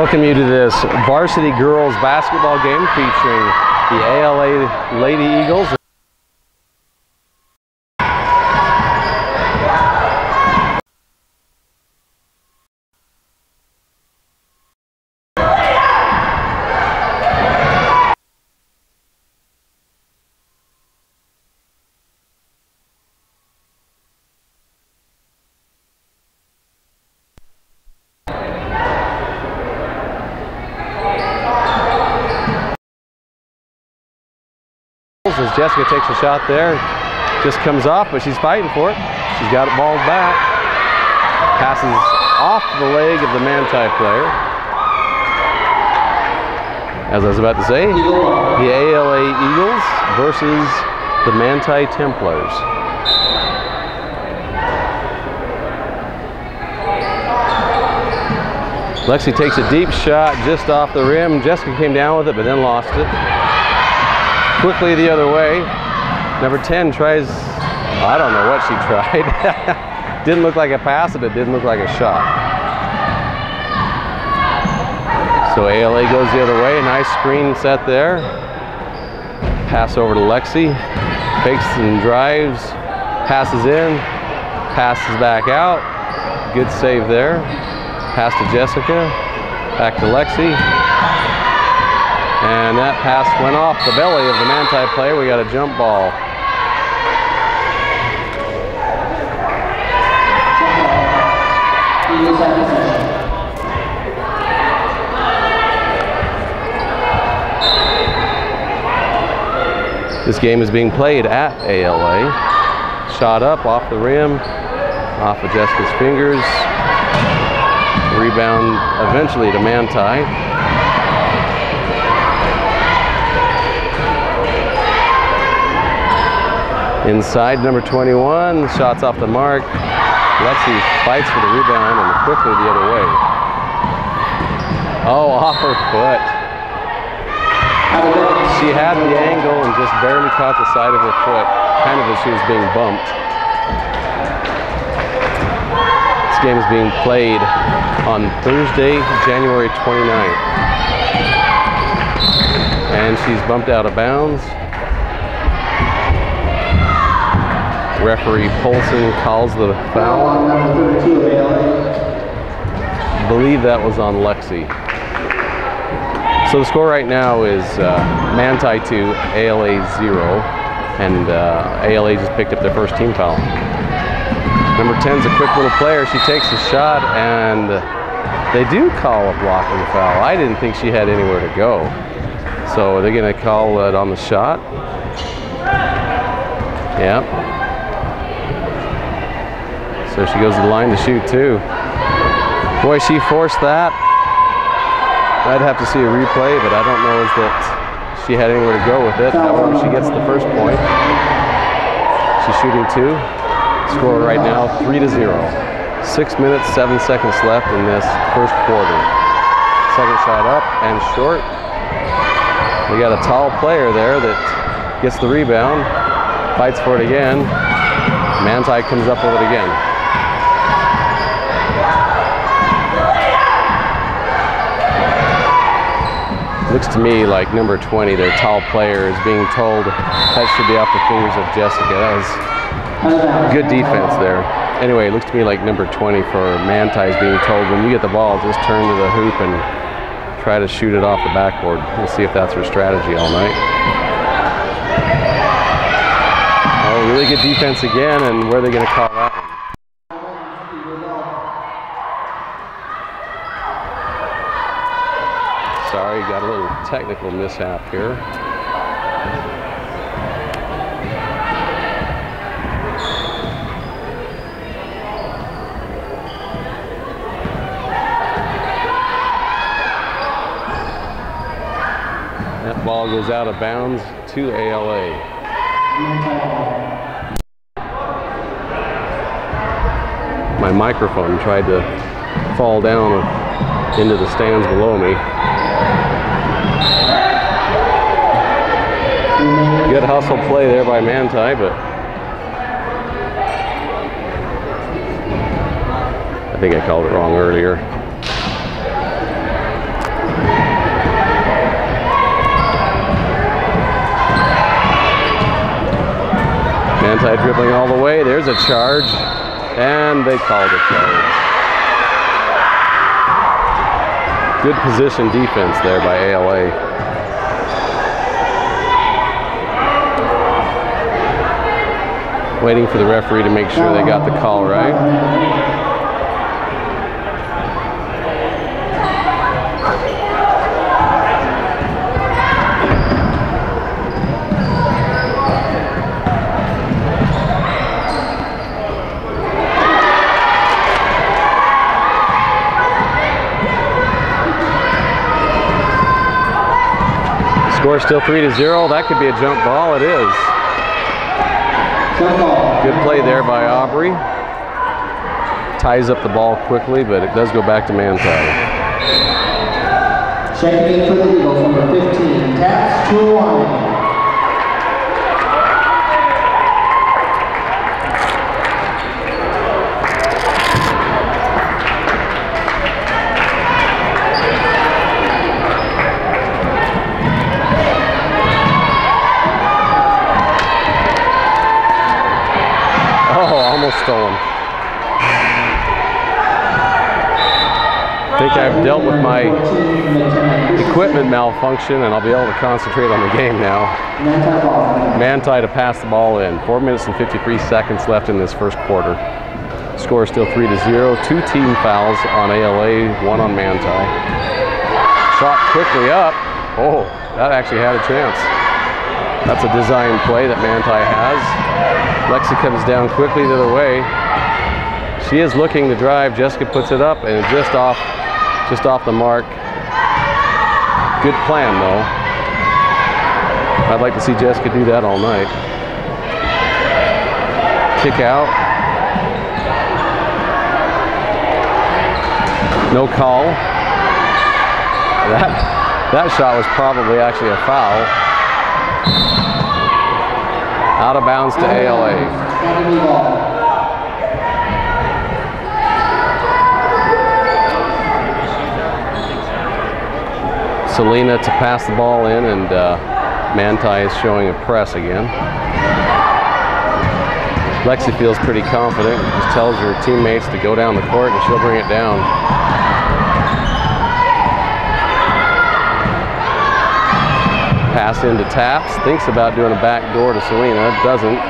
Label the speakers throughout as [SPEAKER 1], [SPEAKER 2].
[SPEAKER 1] Welcome you to this varsity girls basketball game featuring the ALA Lady Eagles. as Jessica takes a shot there. Just comes off, but she's fighting for it. She's got it balled back. Passes off the leg of the Manti player. As I was about to say, the ALA Eagles versus the Manti Templars. Lexi takes a deep shot just off the rim. Jessica came down with it, but then lost it quickly the other way. Number 10 tries, I don't know what she tried. didn't look like a pass, but it didn't look like a shot. So ALA goes the other way, nice screen set there. Pass over to Lexi, fakes and drives, passes in, passes back out. Good save there. Pass to Jessica, back to Lexi, and that pass went off the belly of the Manti player. We got a jump ball. This game is being played at ALA. Shot up off the rim, off of Jessica's fingers. Rebound eventually to Manti. Inside number 21, shots off the mark. Lexi fights for the rebound and quickly the other way. Oh, off her foot. She had the angle and just barely caught the side of her foot, kind of as she was being bumped. This game is being played on Thursday, January 29th. And she's bumped out of bounds. Referee Polson calls the foul. I believe that was on Lexi. So the score right now is uh, Manti 2, ALA 0, and uh, ALA just picked up their first team foul. Number 10's a quick little player. She takes a shot, and they do call a blocking foul. I didn't think she had anywhere to go. So are they're going to call it on the shot. Yep. She goes to the line to shoot too. Boy, she forced that. I'd have to see a replay, but I don't know is that she had anywhere to go with it. However, she gets the first point. She's shooting two. Score right now, three to zero. Six minutes, seven seconds left in this first quarter. Second shot up and short. We got a tall player there that gets the rebound, fights for it again. Manti comes up with it again. Looks to me like number 20, their tall player, is being told that should be off the fingers of Jessica. That was good defense there. Anyway, it looks to me like number 20 for Manti is being told when you get the ball, just turn to the hoop and try to shoot it off the backboard. We'll see if that's her strategy all night. Oh, really good defense again, and where are they going to call that? Sorry, got a little technical mishap here. That ball goes out of bounds to ALA. My microphone tried to fall down into the stands below me. good hustle play there by Manti, but I think I called it wrong earlier. Manti dribbling all the way. There's a charge, and they called it charge. Good position defense there by ALA. Waiting for the referee to make sure they got the call right. Score still three to zero. That could be a jump ball. It is. Good play there by Aubrey. Ties up the ball quickly, but it does go back to Manti.
[SPEAKER 2] Checking in for the Eagles, number 15, Tats Chuan.
[SPEAKER 1] stolen. I think My equipment malfunction and I'll be able to concentrate on the game now. Manti to pass the ball in. Four minutes and 53 seconds left in this first quarter. Score is still three to zero. Two team fouls on ALA, one on Manti. Shot quickly up. Oh, that actually had a chance. That's a design play that Manti has. Lexi comes down quickly to the other way. She is looking to drive. Jessica puts it up and just off, just off the mark. Good plan though. I'd like to see Jessica do that all night. Kick out. No call. That, that shot was probably actually a foul. Out of bounds to ALA. Selena to pass the ball in and uh, Manti is showing a press again. Lexi feels pretty confident, just tells her teammates to go down the court and she'll bring it down. Pass into Taps, thinks about doing a back door to Selena, doesn't.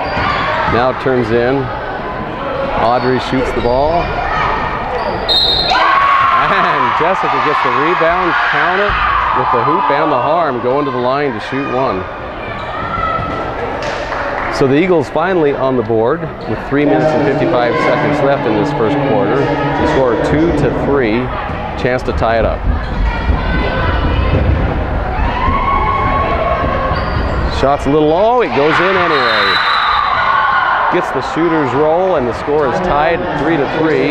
[SPEAKER 1] Now turns in. Audrey shoots the ball. And Jessica gets the rebound, count it with the hoop and the harm, going to the line to shoot one. So the Eagles finally on the board with three minutes and 55 seconds left in this first quarter. The score two to three, chance to tie it up. Shot's a little low, it goes in anyway. Gets the shooter's roll and the score is tied three to three.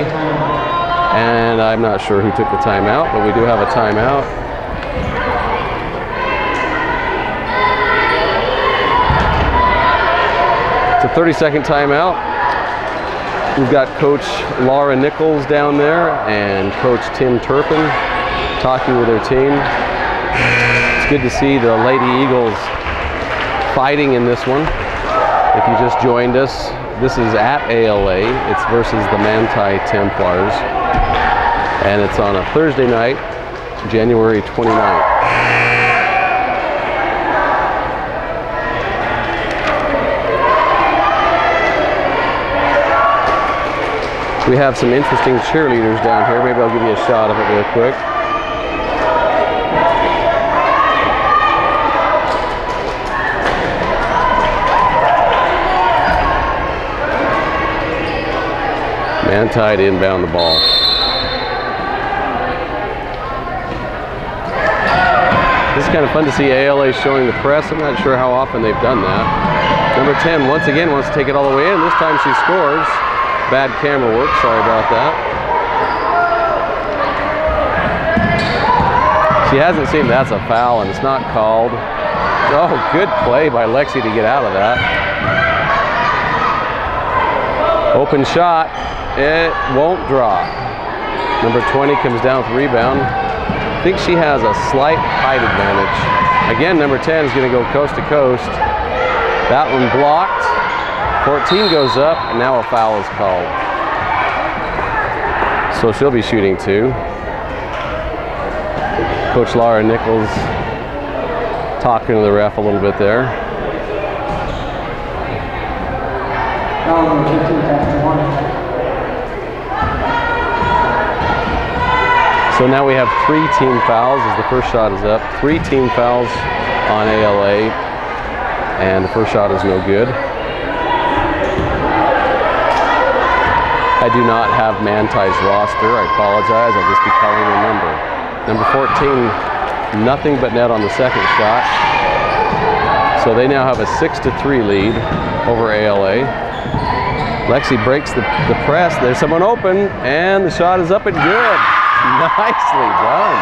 [SPEAKER 1] And I'm not sure who took the timeout, but we do have a timeout. It's a 30 second timeout. We've got Coach Laura Nichols down there and Coach Tim Turpin talking with their team. It's good to see the Lady Eagles fighting in this one. If you just joined us, this is at ALA. It's versus the Manti Templars. And it's on a Thursday night, January 29th. We have some interesting cheerleaders down here. Maybe I'll give you a shot of it real quick. Man tied inbound the ball. This is kind of fun to see ALA showing the press. I'm not sure how often they've done that. Number 10 once again wants to take it all the way in. This time she scores. Bad camera work, sorry about that. She hasn't seen that's a foul and it's not called. Oh, good play by Lexi to get out of that. Open shot. It won't drop. Number 20 comes down with rebound. I think she has a slight height advantage. Again, number 10 is going to go coast to coast. That one blocked. 14 goes up, and now a foul is called. So she'll be shooting two. Coach Laura Nichols talking to the ref a little bit there.
[SPEAKER 2] Foul number 15, taps one.
[SPEAKER 1] So now we have three team fouls as the first shot is up. Three team fouls on ALA, and the first shot is no good. I do not have Manti's roster. I apologize. I'll just be calling the number. Number 14, nothing but net on the second shot. So they now have a six to three lead over ALA. Lexi breaks the, the press. There's someone open, and the shot is up and good. Nicely done.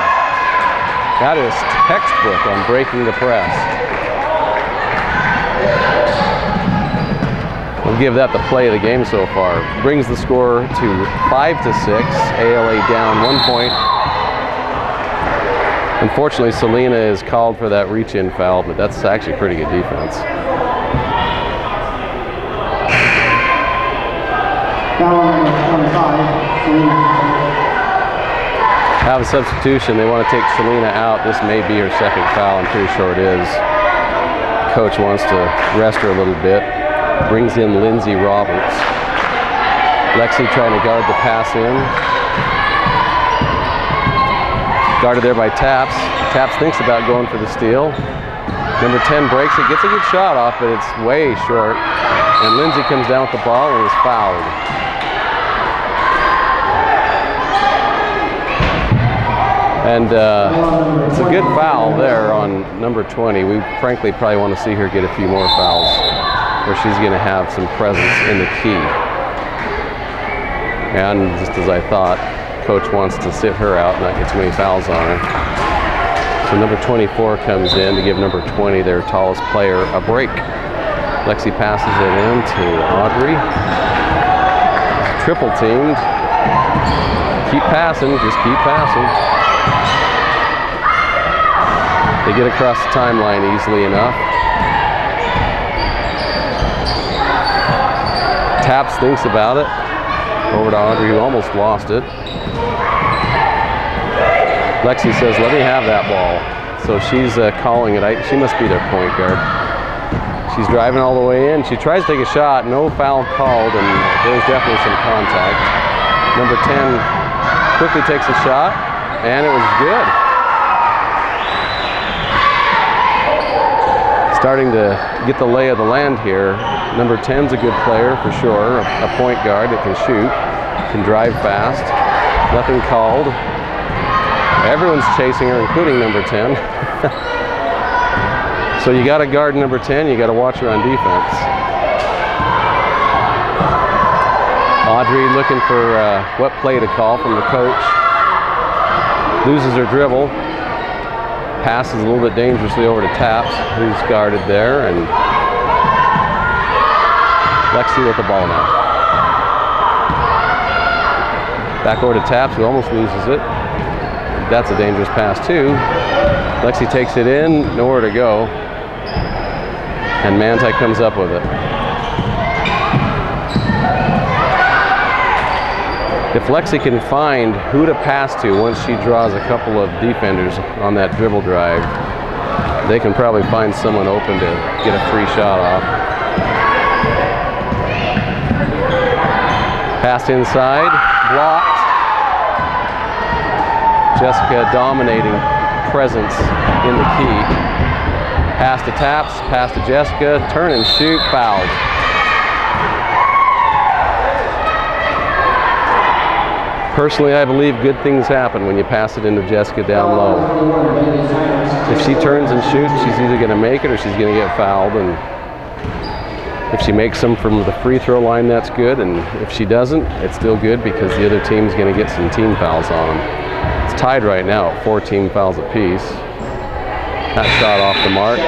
[SPEAKER 1] That is textbook on breaking the press. Give that the play of the game so far. Brings the score to five to six. ALA down one point. Unfortunately, Selena is called for that reach-in foul, but that's actually pretty good defense.
[SPEAKER 2] Foul number 25, Selena.
[SPEAKER 1] Have a substitution. They want to take Selena out. This may be her second foul. I'm pretty sure it is. Coach wants to rest her a little bit. Brings in Lindsay Roberts. Lexi trying to guard the pass in. Guarded there by Taps. Taps thinks about going for the steal. Number 10 breaks it, gets a good shot off, but it's way short. And Lindsay comes down with the ball and is fouled. And uh, it's a good foul there on number 20. We frankly probably want to see her get a few more fouls where she's going to have some presence in the key. And just as I thought, coach wants to sit her out, not get too many fouls on her. So number 24 comes in to give number 20, their tallest player, a break. Lexi passes it in to Audrey. Triple teamed. Keep passing, just keep passing. They get across the timeline easily enough. Taps thinks about it. Over to Audrey, who almost lost it. Lexi says, let me have that ball. So she's uh, calling it. I, she must be their point guard. She's driving all the way in. She tries to take a shot. No foul called, and there's definitely some contact. Number 10 quickly takes a shot, and it was good. starting to get the lay of the land here. Number 10's a good player for sure, a point guard that can shoot, can drive fast. Nothing called. Everyone's chasing her, including number 10. so you got to guard number 10, you got to watch her on defense. Audrey looking for uh, what play to call from the coach. Loses her dribble, passes a little bit dangerously over to Taps, who's guarded there, and Lexi with the ball now. Back over to Taps, who almost loses it. That's a dangerous pass too. Lexi takes it in, nowhere to go. And Manti comes up with it. if Lexi can find who to pass to once she draws a couple of defenders on that dribble drive, they can probably find someone open to get a free shot off. Pass inside, blocked. Jessica dominating presence in the key. Pass to Taps, pass to Jessica, turn and shoot, fouled. Personally, I believe good things happen when you pass it into Jessica down low. If she turns and shoots, she's either going to make it or she's going to get fouled. And if she makes them from the free throw line, that's good. And if she doesn't, it's still good because the other team's going to get some team fouls on them. It's tied right now at 14 fouls apiece. That shot off the mark.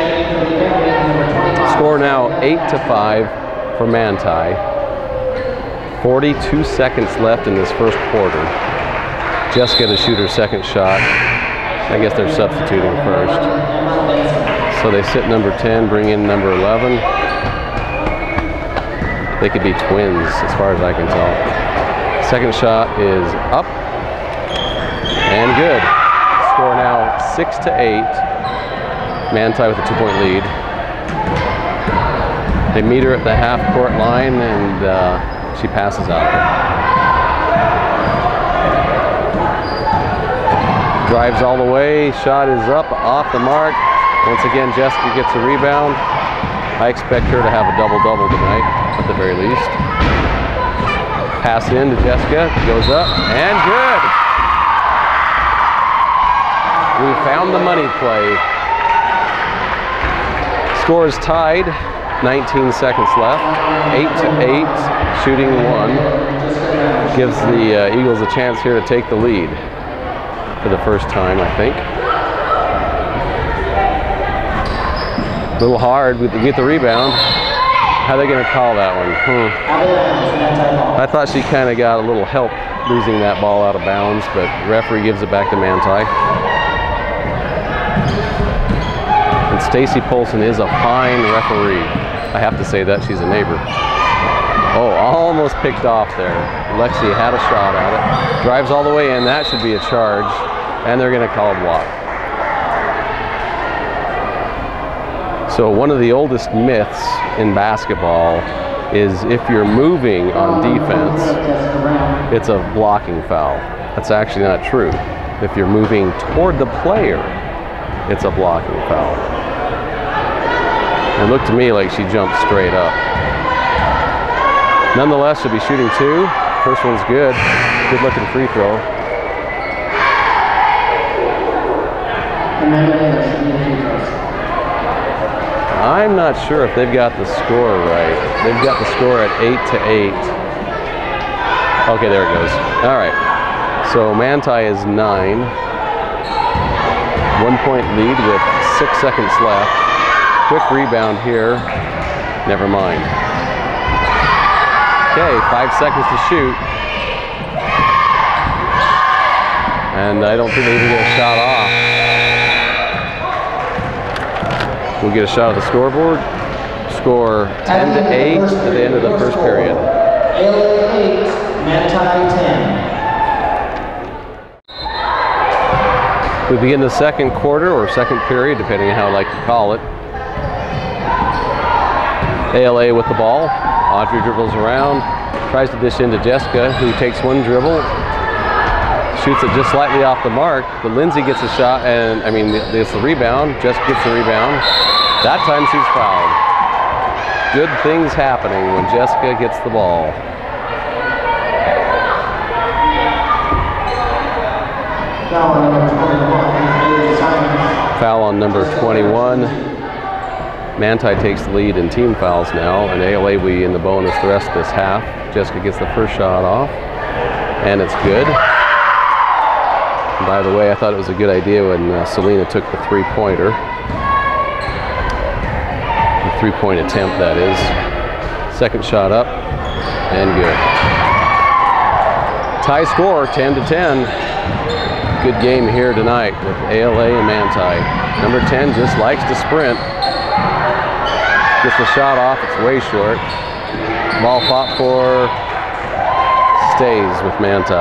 [SPEAKER 1] Score now 8 to 5 for Manti. 42 seconds left in this first quarter. Jessica to shoot her second shot. I guess they're substituting first. So they sit number 10, bring in number 11. They could be twins, as far as I can tell. Second shot is up and good. Score now six to eight. Manti with a two-point lead. They meet her at the half-court line, and uh, she passes out. Drives all the way, shot is up, off the mark. Once again, Jessica gets a rebound. I expect her to have a double-double tonight, at the very least. Pass in to Jessica, goes up, and good. We found the money play. Score is tied, 19 seconds left, 8 to 8, shooting one. Gives the uh, Eagles a chance here to take the lead for the first time, I think. A little hard with to get the rebound. How are they going to call that one? Hmm. I thought she kind of got a little help losing that ball out of bounds, but referee gives it back to Manti. And Stacy Polson is a fine referee. I have to say that she's a neighbor. Oh, almost picked off there. Lexi had a shot at it. Drives all the way in. That should be a charge. And they're going to call it walk. So one of the oldest myths in basketball is if you're moving on defense, it's a blocking foul. That's actually not true. If you're moving toward the player, it's a blocking foul. It looked to me like she jumped straight up. Nonetheless, she'll be shooting two. First one's good. Good looking free throw. I'm not sure if they've got the score right. They've got the score at 8 to 8. Okay, there it goes. All right. So Manti is 9. One point lead with six seconds left. Quick rebound here. Never mind. Okay, five seconds to shoot. And I don't think they even get a shot off. We'll get a shot at the scoreboard. Score 10 to 8 at the end of the first period.
[SPEAKER 2] ALA 8, Manti 10.
[SPEAKER 1] We begin the second quarter or second period, depending on how I like to call it. ALA with the ball. Audrey dribbles around, tries to dish into Jessica, who takes one dribble, shoots it just slightly off the mark, but Lindsay gets a shot, and I mean, it's the rebound. Jessica gets the rebound. That time she's fouled. Good things happening when Jessica gets the ball.
[SPEAKER 2] Now on number 21,
[SPEAKER 1] Foul on number 21. Manti takes the lead in team fouls now, and ALA we in the bonus the rest of this half. Jessica gets the first shot off, and it's good. And by the way, I thought it was a good idea when uh, Selena took the three-pointer. Three-point attempt, that is. Second shot up, and good. Tie score, 10 to 10 good game here tonight with ALA and Manti. Number 10 just likes to sprint. Gets the shot off, it's way short. Ball fought for, stays with Manti.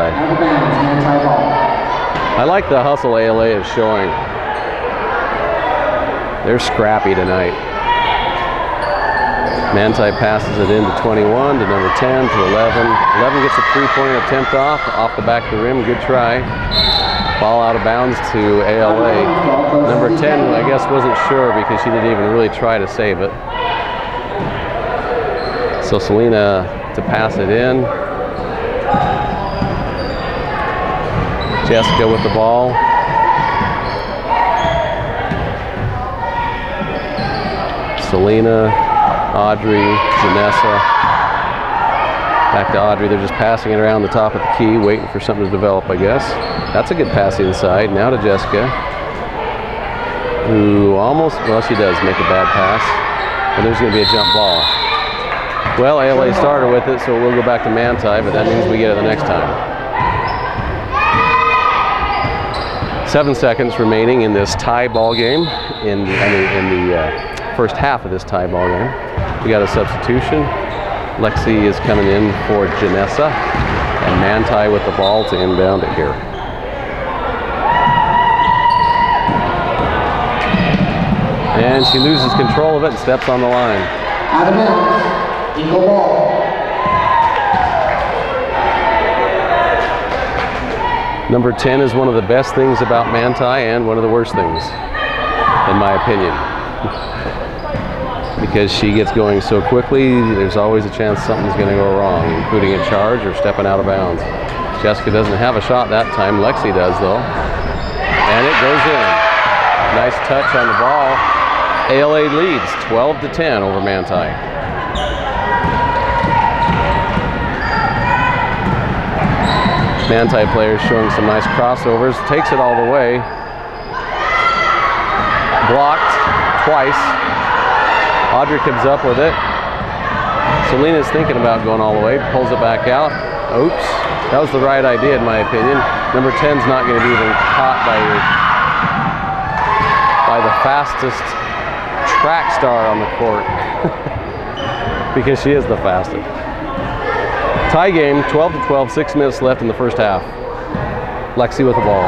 [SPEAKER 1] I like the hustle ALA is showing. They're scrappy tonight. Manti passes it into 21 to number 10 to 11. 11 gets a three-point attempt off, off the back of the rim. Good try. Ball out of bounds to ALA. Number 10, I guess, wasn't sure because she didn't even really try to save it. So Selena to pass it in. Jessica with the ball. Selena, Audrey, Janessa. Back to Audrey. They're just passing it around the top of the key, waiting for something to develop, I guess. That's a good pass inside. Now to Jessica, who almost, well, she does make a bad pass. And there's going to be a jump ball. Well, ALA started with it, so we'll go back to Manti, but that means we get it the next time. Seven seconds remaining in this tie ball game, in, mean, in the uh, first half of this tie ball game. We got a substitution. Lexi is coming in for Janessa, and Manti with the ball to inbound it here. And she loses control of it and steps on the line.
[SPEAKER 2] Out of bounds. Eagle ball.
[SPEAKER 1] Number 10 is one of the best things about Manti and one of the worst things, in my opinion. because she gets going so quickly, there's always a chance something's going to go wrong, including a charge or stepping out of bounds. Jessica doesn't have a shot that time. Lexi does, though. And it goes in. Nice touch on the ball. ALA leads 12 to 10 over Manti. Manti players showing some nice crossovers. Takes it all the way. Blocked twice. Audrey comes up with it. Selena's thinking about going all the way. Pulls it back out. Oops. That was the right idea in my opinion. Number 10's not going to be even caught by, by the fastest track star on the court. because she is the fastest. Tie game, 12 to 12, six minutes left in the first half. Lexi with the ball.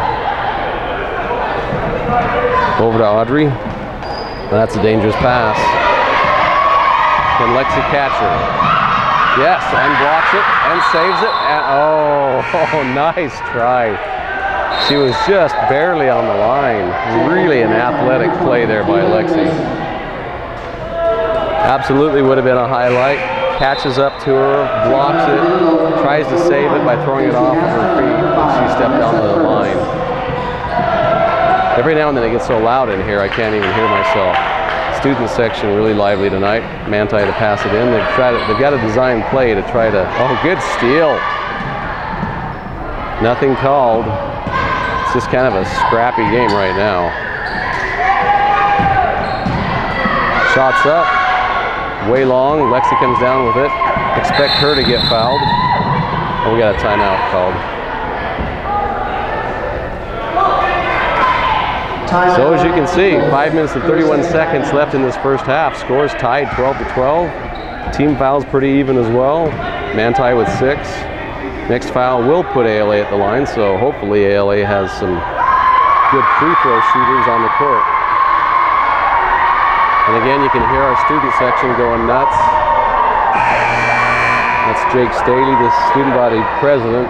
[SPEAKER 1] Over to Audrey. That's a dangerous pass. Can Lexi catch? Yes, and blocks it and saves it. And, oh, oh, nice try. She was just barely on the line. Really an athletic play there by Lexi. Absolutely would have been a highlight catches up to her, blocks it, tries to save it by throwing it off of her feet she stepped down the line. Every now and then it gets so loud in here I can't even hear myself. Student section really lively tonight. Manti to pass it in. They've tried to, they've got a design play to try to. Oh, good steal. Nothing called. It's just kind of a scrappy game right now. Shots up way long. Lexi comes down with it. Expect her to get fouled. We got a timeout called. So as you can see, 5 minutes and 31 seconds left in this first half. Scores tied 12 to 12. Team fouls pretty even as well. Manti with six. Next foul will put ALA at the line, so hopefully ALA has some good free throw shooters on the court. And again, you can hear our student section going nuts. That's Jake Staley, the student body president,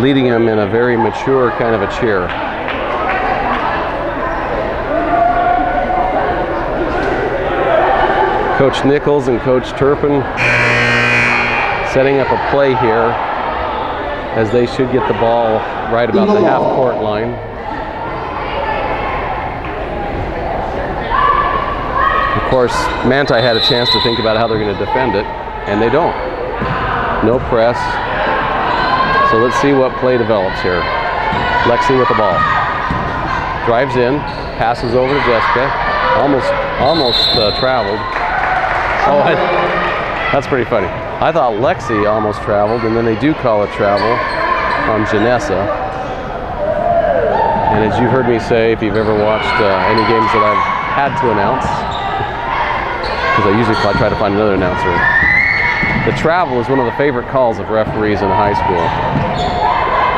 [SPEAKER 1] leading them in a very mature kind of a cheer. Coach Nichols and Coach Turpin setting up a play here as they should get the ball right about the half court line. Of course, Manti had a chance to think about how they're going to defend it, and they don't. No press. So let's see what play develops here. Lexi with the ball. Drives in, passes over to Jessica. Almost, almost uh, traveled. Oh, I, that's pretty funny. I thought Lexi almost traveled, and then they do call it travel on Janessa. And as you've heard me say, if you've ever watched uh, any games that I've had to announce, because I usually try to find another announcer, the travel is one of the favorite calls of referees in high school.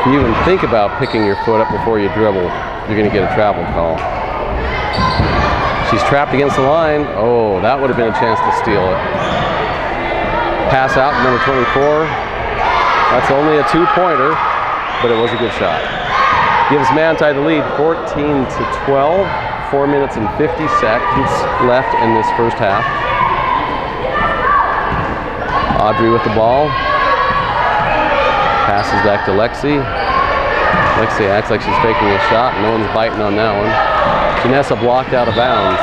[SPEAKER 1] If you even think about picking your foot up before you dribble, you're going to get a travel call. She's trapped against the line. Oh, that would have been a chance to steal it. Pass out, number 24. That's only a two-pointer, but it was a good shot. Gives Manti the lead, 14 to 12. Four minutes and 50 seconds left in this first half. Audrey with the ball. Passes back to Lexi. Lexi acts like she's faking a shot, no one's biting on that one. Janessa blocked out of bounds.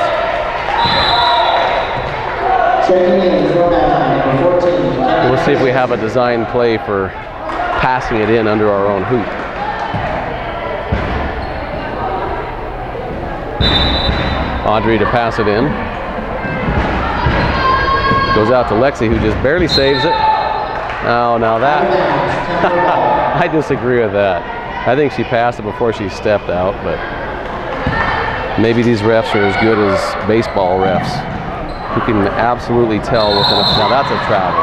[SPEAKER 1] We'll see if we have a design play for passing it in under our own hoop. Audrey to pass it in. Goes out to Lexi, who just barely saves it. Oh, now that, I disagree with that. I think she passed it before she stepped out, but maybe these refs are as good as baseball refs who can absolutely tell within a, now that's a travel.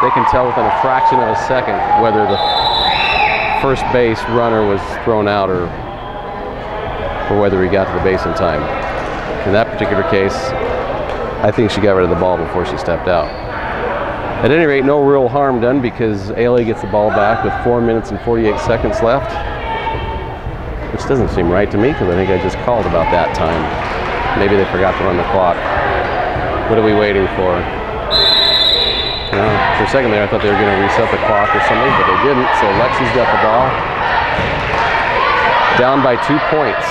[SPEAKER 1] they can tell within a fraction of a second whether the first base runner was thrown out or, or whether he got to the base in time. In that particular case, I think she got rid of the ball before she stepped out. At any rate, no real harm done because ALA gets the ball back with 4 minutes and 48 seconds left, which doesn't seem right to me because I think I just called about that time. Maybe they forgot to run the clock. What are we waiting for? For a second there, I thought they were going to reset the clock or something, but they didn't. So Lexi's got the ball. Down by two points.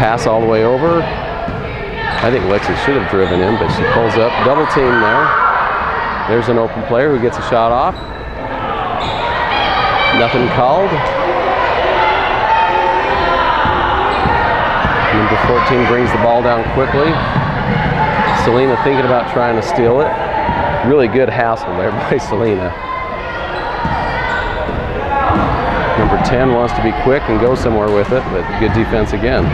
[SPEAKER 1] Pass all the way over. I think Lexi should have driven in, but she pulls up. Double team there. There's an open player who gets a shot off. Nothing called. Number 14 brings the ball down quickly. Selena thinking about trying to steal it. Really good hassle there by Selena. Number 10 wants to be quick and go somewhere with it, but good defense again.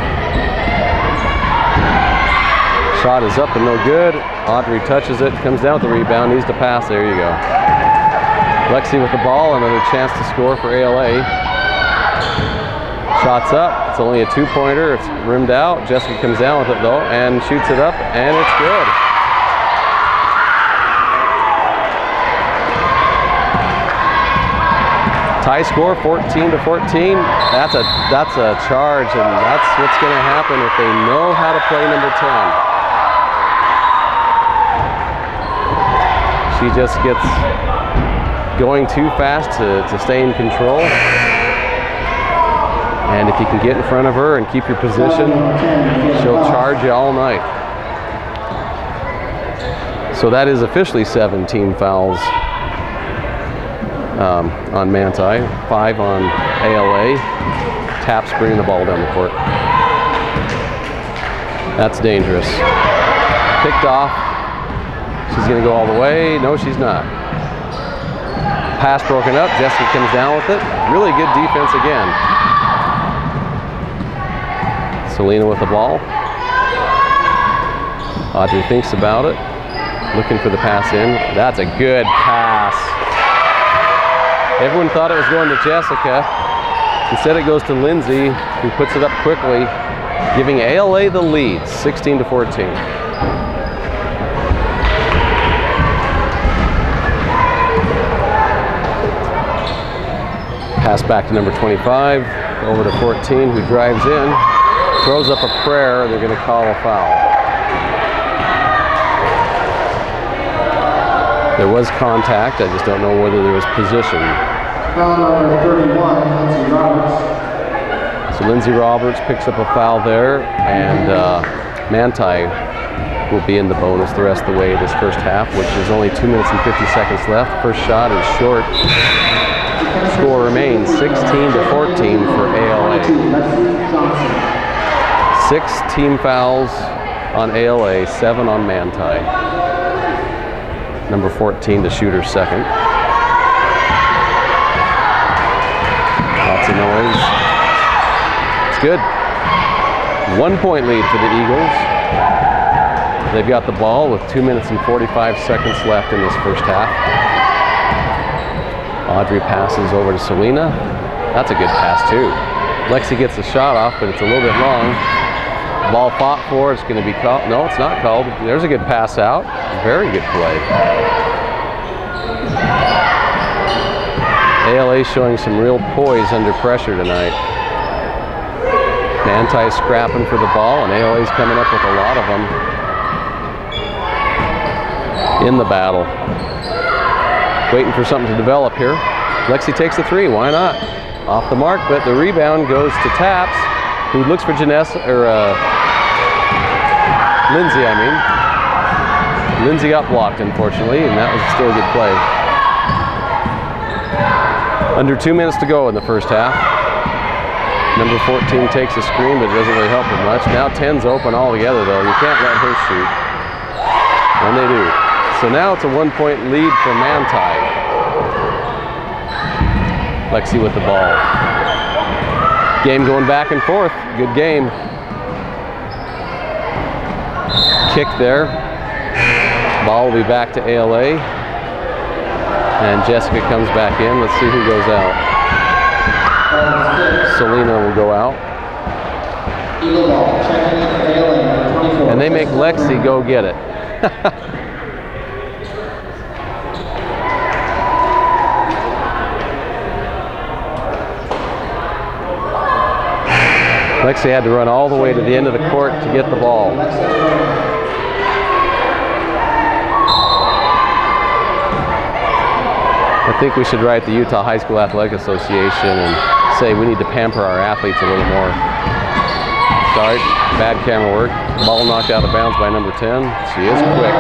[SPEAKER 1] Shot is up and no good. Audrey touches it, comes down with the rebound, needs to pass. There you go. Lexi with the ball, another chance to score for ALA. Shots up. It's only a two-pointer. It's rimmed out. Jessica comes down with it though and shoots it up, and it's good. Tie score 14 to 14. That's a that's a charge, and that's what's going to happen if they know how to play number 10. She just gets going too fast to, to stay in control. And if you can get in front of her and keep your position, she'll charge you all night. So that is officially 17 fouls um, on Manti, five on ALA. Taps bringing the ball down the court. That's dangerous. Picked off. Going to go all the way. No, she's not. Pass broken up. Jessica comes down with it. Really good defense again. Selena with the ball. Audrey thinks about it. Looking for the pass in. That's a good pass. Everyone thought it was going to Jessica. Instead it goes to Lindsay, who puts it up quickly, giving ALA the lead, 16 to 14. Pass back to number 25, over to 14, who drives in, throws up a prayer, they're going to call a foul. There was contact, I just don't know whether there was position.
[SPEAKER 2] Foul number 31, Lindsay Roberts.
[SPEAKER 1] So Lindsay Roberts picks up a foul there, and uh, Manti will be in the bonus the rest of the way this first half, which is only two minutes and 50 seconds left. First shot is short. Score remains 16 to 14 for ALA. Six team fouls on ALA, seven on Manti. Number 14 to shooter second. Lots of noise. It's good. One point lead for the Eagles. They've got the ball with two minutes and 45 seconds left in this first half. Audrey passes over to Selena. That's a good pass too. Lexi gets the shot off, but it's a little bit long. Ball fought for, it's gonna be called. No, it's not called. There's a good pass out. Very good play. ALA showing some real poise under pressure tonight. Manti scrapping for the ball, and ALA's coming up with a lot of them in the battle. Waiting for something to develop here. Lexi takes the three, why not? Off the mark, but the rebound goes to Taps, who looks for Janessa, or uh, Lindsay, I mean. Lindsay got blocked, unfortunately, and that was still a good play. Under two minutes to go in the first half. Number 14 takes a screen, but it doesn't really help her much. Now 10's open altogether, though. You can't let her shoot. And they do. So now it's a one-point lead for Manti. Lexi with the ball. Game going back and forth. Good game. Kick there. Ball will be back to ALA. And Jessica comes back in. Let's see who goes out. Selena will go out.
[SPEAKER 2] Eagle ball, checking in for ALA, number 24.
[SPEAKER 1] And they make Lexi go get it. Lexi had to run all the way to the end of the court to get the ball. I think we should write the Utah High School Athletic Association and say we need to pamper our athletes a little more. Sorry, bad camera work. Ball knocked out of bounds by number 10. She is quick.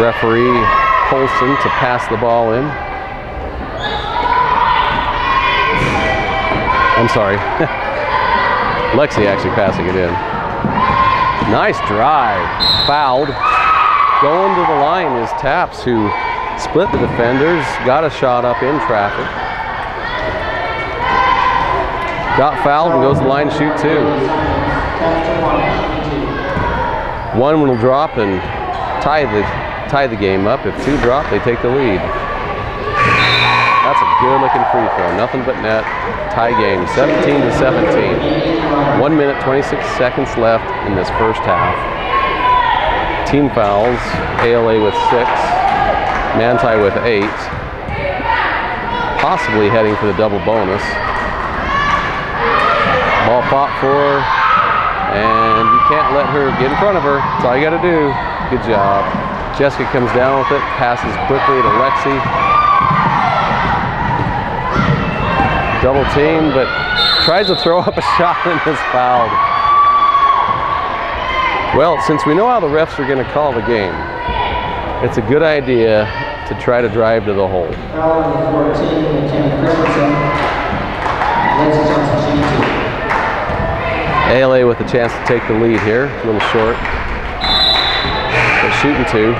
[SPEAKER 1] Referee Colson to pass the ball in. I'm sorry. Lexi actually passing it in. Nice drive. Fouled. Going to the line is Taps, who split the defenders, got a shot up in traffic. Got fouled and goes to the line to shoot two. One will drop and tie the tie the game up. If two drop, they take the lead. That's a good looking free throw. Nothing but net. Tie game, 17 to 17. One minute, 26 seconds left in this first half. Team fouls, ALA with six, Manti with eight. Possibly heading for the double bonus. Ball fought for, and you can't let her get in front of her. That's all you got to do. Good job. Jessica comes down with it, passes quickly to Lexi. Double team, but tries to throw up a shot and is fouled. Well, since we know how the refs are going to call the game, it's a good idea to try to drive to the hole.
[SPEAKER 2] Foul number 14, Kenny Christensen. Lindsey Johnson, G2.
[SPEAKER 1] ALA with a chance to take the lead here, a little short. But shooting two.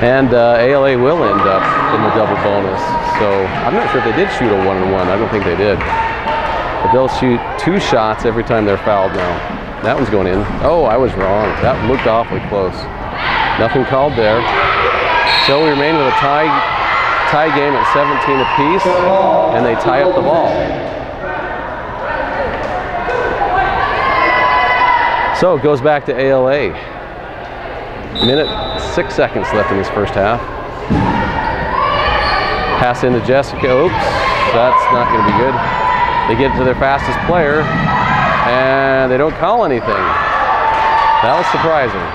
[SPEAKER 1] And uh, ALA will end up in the double bonus. So I'm not sure if they did shoot a one and one. I don't think they did. But they'll shoot two shots every time they're fouled now. That one's going in. Oh, I was wrong. That looked awfully close. Nothing called there. So we remain with a tie tie game at 17 apiece, and they tie up the ball. So it goes back to ALA. Minute, six seconds left in this first half. Pass into Jessica. Oops, that's not going to be good. They get to their fastest player, and they don't call anything. That was surprising.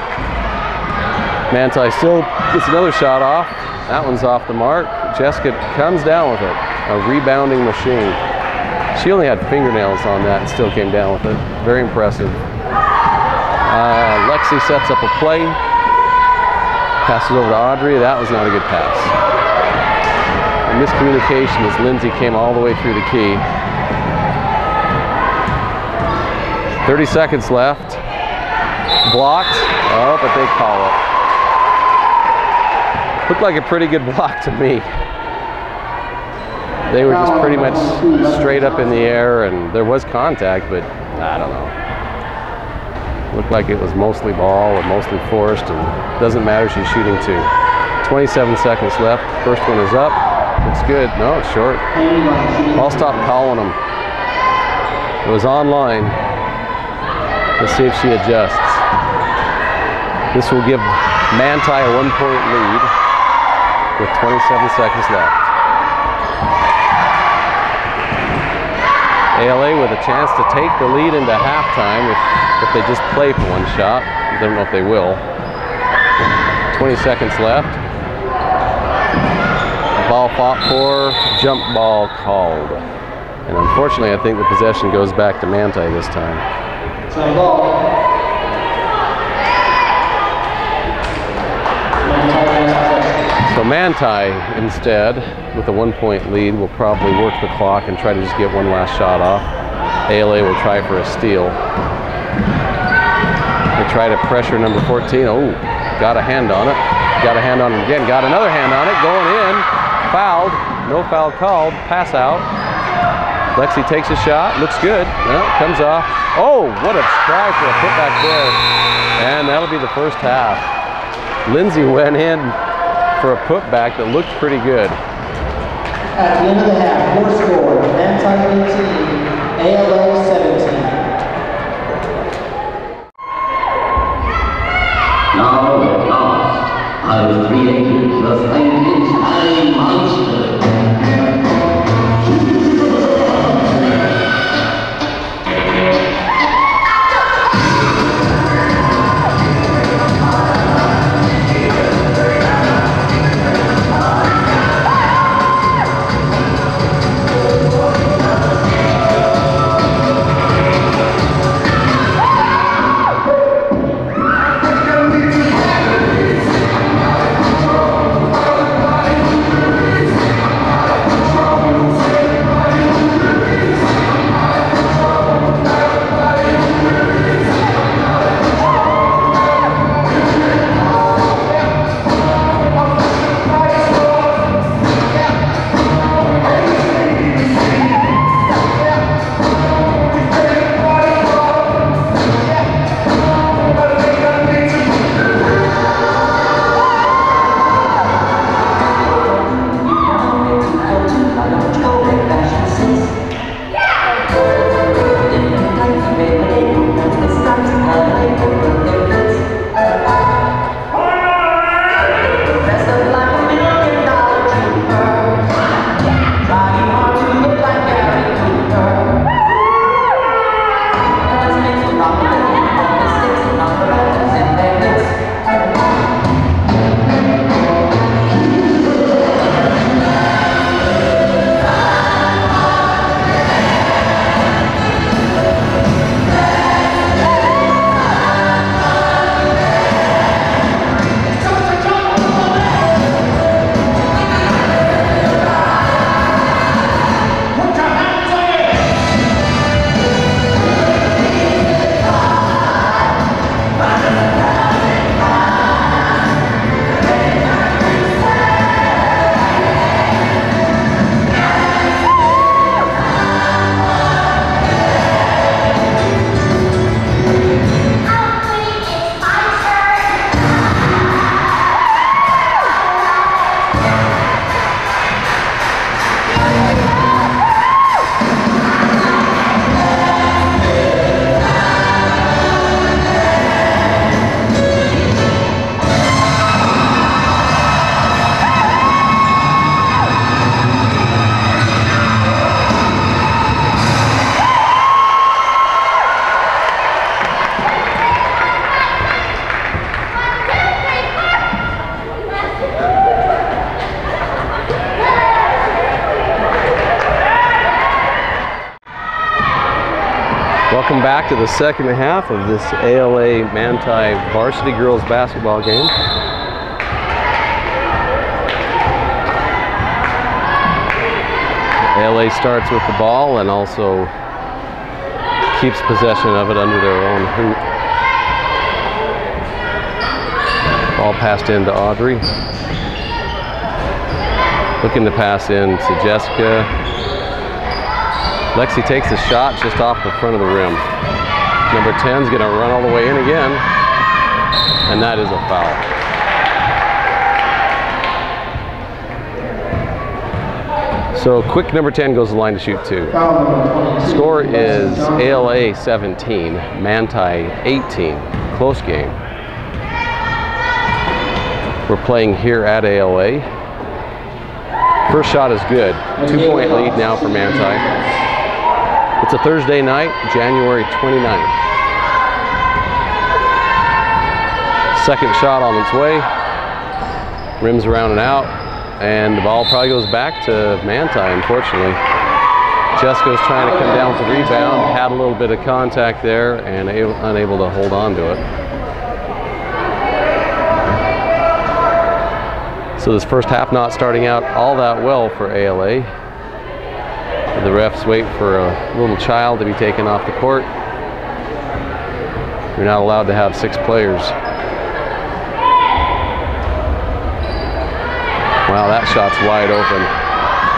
[SPEAKER 1] Manti still gets another shot off. That one's off the mark. Jessica comes down with it. A rebounding machine. She only had fingernails on that and still came down with it. Very impressive. Uh, Lexi sets up a play. Passes over to Audrey. That was not a good pass. A miscommunication as Lindsay came all the way through the key. 30 seconds left. Blocked. Oh, but they call it. Looked like a pretty good block to me. They were just pretty much straight up in the air, and there was contact, but I don't know. Looked like it was mostly ball and mostly forced, and doesn't matter. She's shooting two. 27 seconds left. First one is up. Looks good. No, it's short. I'll stop calling them. It was online. Let's see if she adjusts. This will give Manti a one-point lead with 27 seconds left. ALA with a chance to take the lead into halftime if, if they just play for one shot. I don't know if they will. 20 seconds left. Ball fought for, jump ball called. And unfortunately, I think the possession goes back to Manti this time.
[SPEAKER 2] Time ball.
[SPEAKER 1] So Manti, instead, with a one-point lead, will probably work the clock and try to just get one last shot off. ALA will try for a steal. They try to pressure number 14. Oh, got a hand on it. Got a hand on it again. Got another hand on it. Going in. Fouled. No foul called. Pass out. Lexi takes a shot, looks good. Well, comes off. Oh, what a try for a putback there. And that'll be the first half. Lindsay went in for a putback that looked pretty good.
[SPEAKER 2] At the end of the half, your score, Manti 18, ALA 17.
[SPEAKER 3] Now at last, I've created
[SPEAKER 1] Welcome back to the second half of this ALA Manti varsity girls basketball game. ALA starts with the ball and also keeps possession of it under their own hoop. Ball passed in to Audrey. Looking to pass in to Jessica. Lexi takes a shot just off the front of the rim. Number 10 is going to run all the way in again, and that is a foul. So quick number 10 goes the line to shoot two.
[SPEAKER 2] Foul number 22.
[SPEAKER 1] Score is ALA 17, Manti 18. Close game. We're playing here at ALA. First shot is good. Two point lead now for Manti. It's a Thursday night, January 29th. Second shot on its way. Rims around and out. And the ball probably goes back to Manti, unfortunately. Jessica's trying to come down with the rebound, had a little bit of contact there and able, unable to hold on to it. So this first half not starting out all that well for ALA. The refs wait for a little child to be taken off the court. You're not allowed to have six players. Wow, that shot's wide open.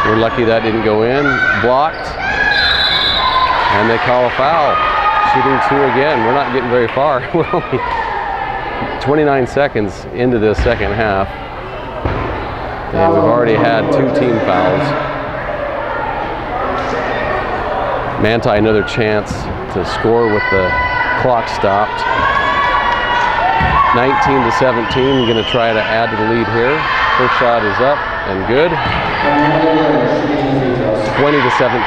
[SPEAKER 1] We're lucky that didn't go in. Blocked. And they call a foul. Shooting two again. We're not getting very far. We're only 29 seconds into this second half. And we've already had two team fouls. Manti another chance to score with the clock stopped. 19 to 17, going to try to add to the lead here. First shot is up and good.
[SPEAKER 2] Fernando Lewis shooting two free throws.
[SPEAKER 1] 20 to 17.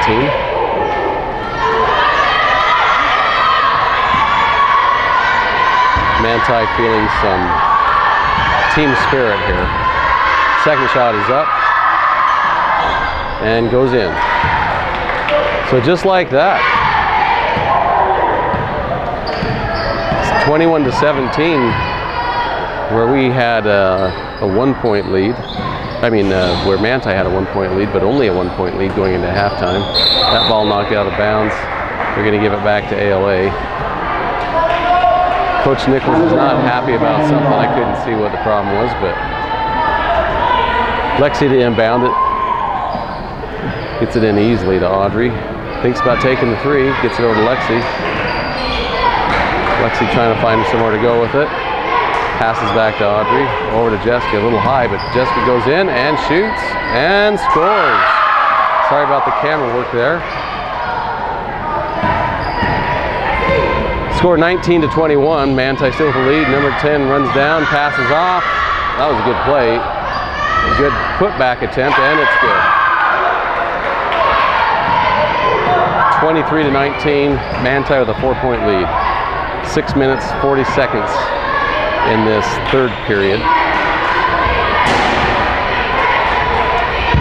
[SPEAKER 1] Manti feeling some team spirit here. Second shot is up and goes in. So just like that, it's 21 to 17, where we had a, a one-point lead. I mean, uh, where Manti had a one-point lead, but only a one-point lead going into halftime. That ball knocked out of bounds. They're going to give it back to ALA. Coach Nichols is not happy about something. I couldn't see what the problem was, but Lexi to inbound it. Gets it in easily to Audrey. Thinks about taking the three. Gets it over to Lexi. Lexi trying to find somewhere to go with it. Passes back to Audrey. Over to Jessica. A little high, but Jessica goes in and shoots and scores. Sorry about the camera work there. Score 19 to 21. Manti still with the lead. Number 10 runs down, passes off. That was a good play. Good putback attempt, and it's good. 23 to 19. Manti with a four-point lead. Six minutes, 40 seconds in this third period.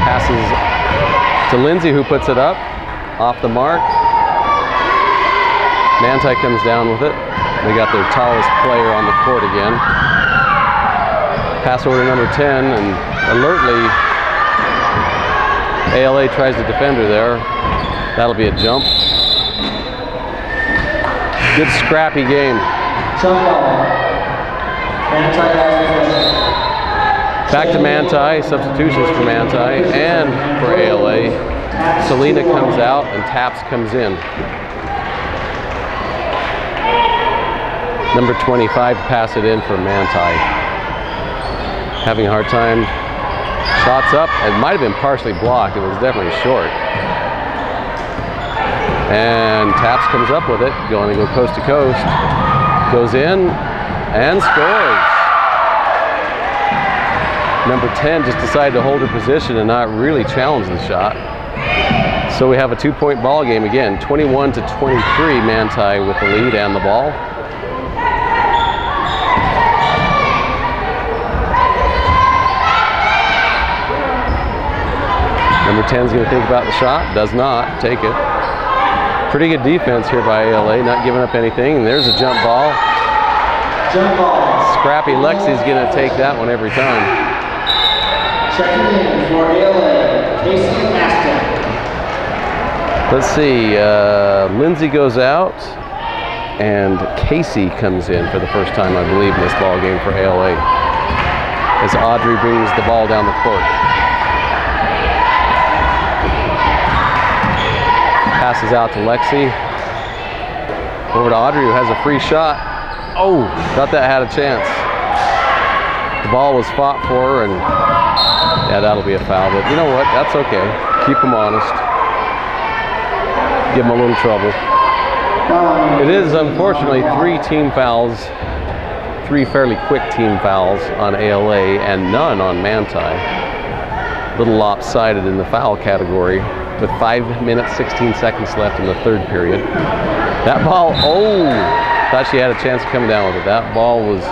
[SPEAKER 1] Passes to Lindsay, who puts it up off the mark. Manti comes down with it. They got their tallest player on the court again. Pass to number 10, and alertly, ALA tries to defend her there. That'll be a jump. Good scrappy game.
[SPEAKER 2] Jump ball. Manti.
[SPEAKER 1] Back to Manti, substitutions for Manti and for ALA. Selena comes out and Taps comes in. Number 25 pass it in for Manti. Having a hard time. Shots up. It might have been partially blocked. It was definitely short. And Taps comes up with it. Going to go coast to coast. Goes in and scores. Number 10 just decided to hold her position and not really challenge the shot. So we have a two-point ball game again, 21 to 23. Manti with the lead and the ball. Number 10 is going to think about the shot. Does not take it. Pretty good defense here by ALA, not giving up anything. And there's a jump ball.
[SPEAKER 2] Jump ball.
[SPEAKER 1] Scrappy Lexi's going to take that one every time.
[SPEAKER 2] Checking in for ALA. Casey Aston.
[SPEAKER 1] Let's see. Uh, Lindsay goes out, and Casey comes in for the first time, I believe, in this ball game for ALA. As Audrey brings the ball down the court. Passes out to Lexi. Over to Audrey, who has a free shot. Oh, thought that had a chance. The ball was fought for, and yeah, that'll be a foul. But you know what? That's okay. Keep them honest give them a little trouble. It is unfortunately three team fouls, three fairly quick team fouls on ALA and none on Manti. A Little lopsided in the foul category with five minutes, 16 seconds left in the third period. That ball, oh, thought she had a chance to come down with it. That ball was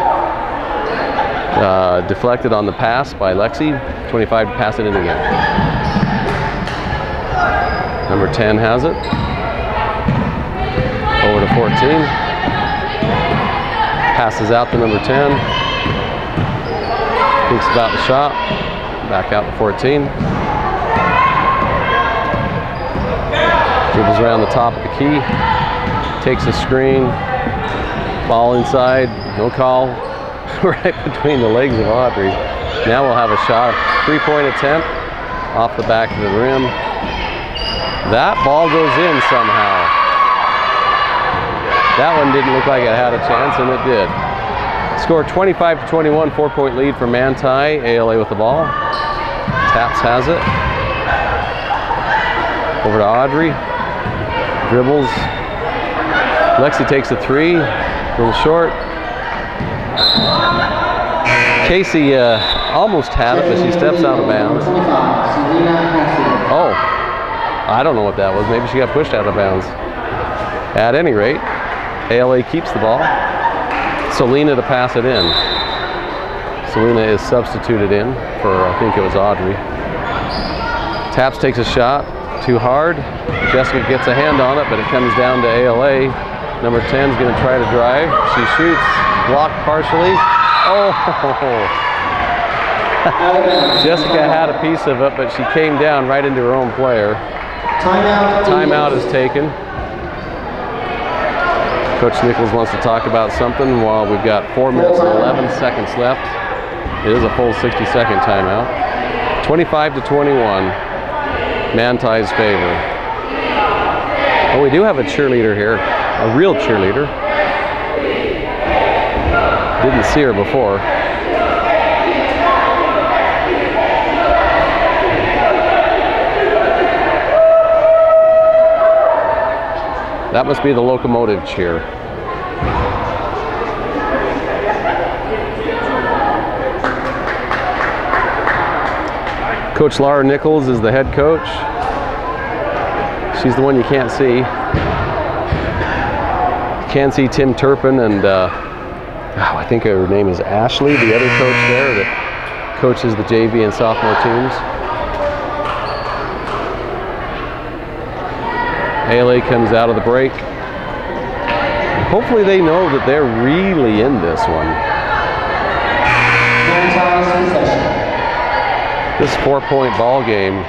[SPEAKER 1] uh, deflected on the pass by Lexi. 25 to pass it in again. Number 10 has it. Over to 14. Passes out to number 10. Thinks about the shot. Back out to 14. Dribbles around the top of the key. Takes a screen. Ball inside. No call. right between the legs of Audrey. Now we'll have a shot. Three-point attempt off the back of the rim. That ball goes in somehow. That one didn't look like it had a chance, and it did. Score 25 to 21, four point lead for Manti. ALA with the ball. Taps has it. Over to Audrey. Dribbles. Lexi takes a three. A little short. Casey uh, almost had it, but she steps out of bounds.
[SPEAKER 2] 25, Selena Cassidy.
[SPEAKER 1] Oh, I don't know what that was. Maybe she got pushed out of bounds. At any rate, ALA keeps the ball. Selena to pass it in. Selena is substituted in for, I think it was Audrey. Taps takes a shot, too hard. Jessica gets a hand on it, but it comes down to ALA. Number 10 is going to try to drive. She shoots, blocked partially. Oh, Jessica had a piece of it, but she came down right into her own player.
[SPEAKER 2] Timeout.
[SPEAKER 1] Timeout is taken. Coach Nichols wants to talk about something while we've got 4 minutes and 11 seconds left. It is a full 60 second timeout. 25 to 21. Manti's favor. Oh, we do have a cheerleader here, a real cheerleader. Didn't see her before. That must be the locomotive cheer. Coach Laura Nichols is the head coach. She's the one you can't see. You can see Tim Turpin and uh, oh, I think her name is Ashley, the other coach there that coaches the JV and sophomore teams. ALA comes out of the break. Hopefully they know that they're really in this one. This four-point ball game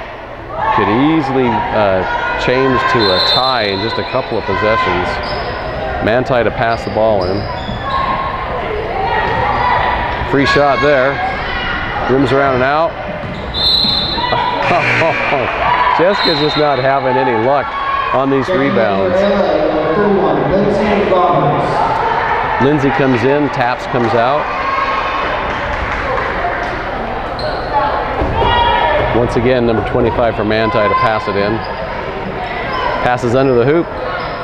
[SPEAKER 1] could easily uh, change to a tie in just a couple of possessions. Manti to pass the ball in. Free shot there. Rims around and out. Jessica's just not having any luck on these rebounds.
[SPEAKER 2] LA, 31, Lindsay
[SPEAKER 1] Lindsay comes in, taps comes out. Once again, number 25 for Manti to pass it in. Passes under the hoop.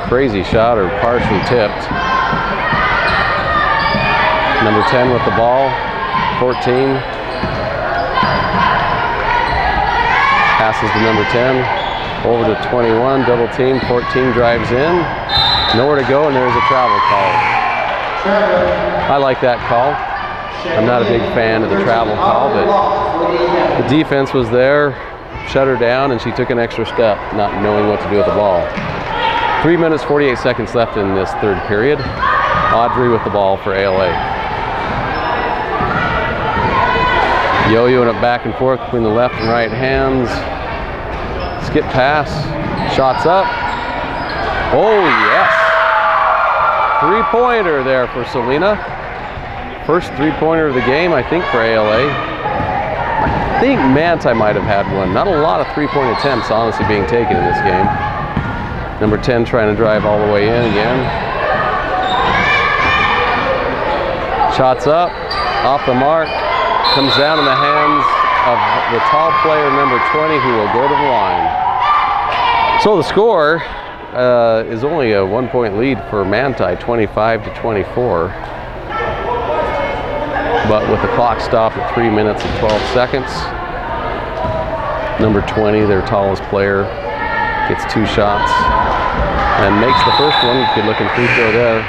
[SPEAKER 1] Crazy shot or partially tipped. Number 10 with the ball. 14. Passes to number 10. Over to 21, double team. 14 drives in. Nowhere to go, and there's a travel call. I like that call. I'm not a big fan of the travel call, but the defense was there, shut her down, and she took an extra step, not knowing what to do with the ball. Three minutes, 48 seconds left in this third period. Audrey with the ball for ALA. Yo-yoing it back and forth between the left and right hands. Skip pass, shots up. Oh yes! Three-pointer there for Selena. First three-pointer of the game, I think, for ALA. I think Manti might have had one. Not a lot of three-point attempts, honestly, being taken in this game. Number 10 trying to drive all the way in again. Shots up, off the mark, comes down in the hands of the tall player, number 20, who will go to the line. So the score uh, is only a one-point lead for Manti, 25 to 24. But with the clock stopped at three minutes and 12 seconds, number 20, their tallest player, gets two shots and makes the first one. Good looking free throw there.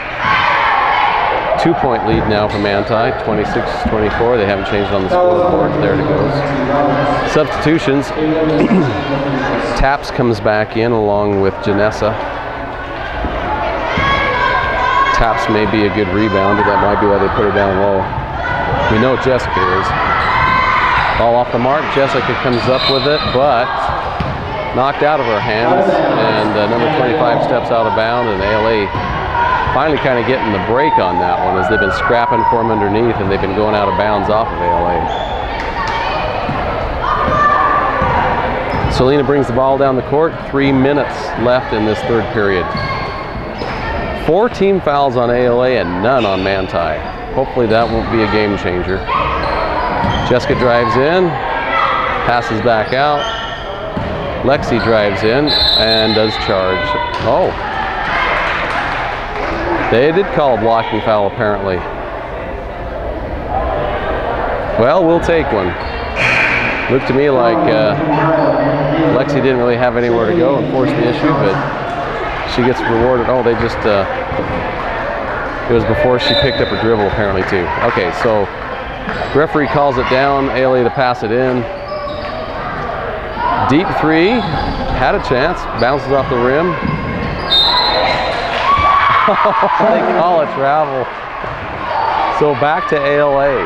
[SPEAKER 1] Two point lead now for Manti, 26-24. They haven't changed on the scoreboard. There it goes. Substitutions. Taps comes back in along with Janessa. Taps may be a good rebounder. That might be why they put her down low. We know Jessica is. Ball off the mark. Jessica comes up with it, but knocked out of her hands. And uh, number 25 steps out of bounds, and ALA finally kind of getting the break on that one as they've been scrapping for him underneath and they've been going out of bounds off of ALA. Selena brings the ball down the court. Three minutes left in this third period. Four team fouls on ALA and none on Manti. Hopefully that won't be a game changer. Jessica drives in, passes back out. Lexi drives in and does charge. Oh. They did call a blocking foul apparently. Well, we'll take one. Looked to me like uh, Lexi didn't really have anywhere to go and forced the issue, but she gets rewarded. Oh, they just, uh, it was before she picked up a dribble apparently too. Okay, so referee calls it down, ALA to pass it in. Deep three, had a chance, bounces off the rim. they call it travel. So back to ALA.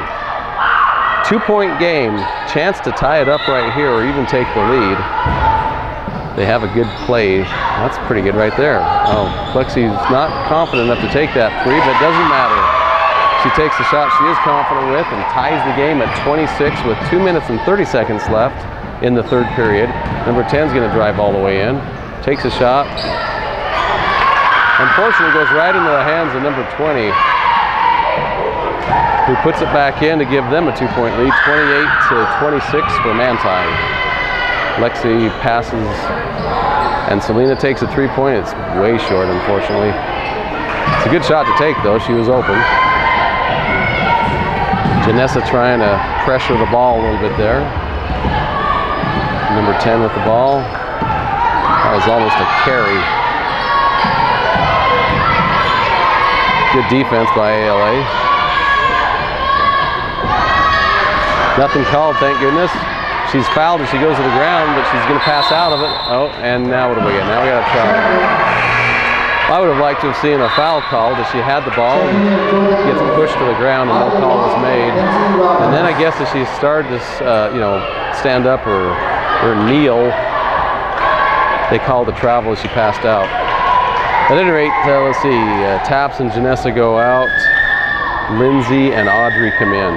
[SPEAKER 1] Two point game, chance to tie it up right here or even take the lead. They have a good play. That's pretty good right there. Oh, Lexi's not confident enough to take that three, but it doesn't matter. She takes the shot she is confident with and ties the game at 26 with two minutes and 30 seconds left in the third period. Number 10 is going to drive all the way in, takes a shot. Unfortunately, goes right into the hands of number 20 who puts it back in to give them a two-point lead, 28 to 26 for Manti. Lexi passes, and Selena takes a three-point. It's way short, unfortunately. It's a good shot to take, though. She was open. Janessa trying to pressure the ball a little bit there. Number 10 with the ball. That was almost a carry. Good defense by ALA. Nothing called, thank goodness. She's fouled as she goes to the ground, but she's going to pass out of it. Oh, and now what do we get? Now we got a try. I would have liked to have seen a foul called as she had the ball and gets pushed to the ground and no call was made. And then I guess as she started to, uh, you know, stand up or, or kneel, they called the travel as she passed out. At any rate, uh, let's see, uh, Taps and Janessa go out. Lindsay and Audrey come in.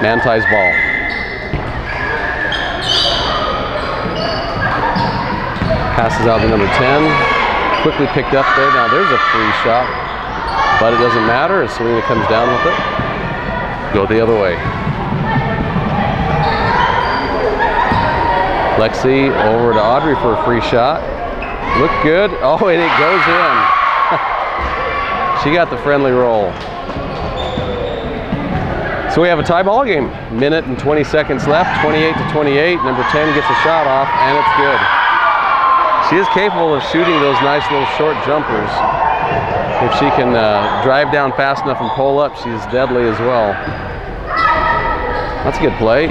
[SPEAKER 1] Manti's ball. Passes out to number 10. Quickly picked up there. Now there's a free shot, but it doesn't matter as Selena comes down with it. Go the other way. Lexi over to Audrey for a free shot. Look good. Oh, and it goes in. she got the friendly roll. So we have a tie ball game. Minute and 20 seconds left, 28 to 28. Number 10 gets a shot off, and it's good. She is capable of shooting those nice little short jumpers. If she can uh, drive down fast enough and pull up, she's deadly as well. That's a good play.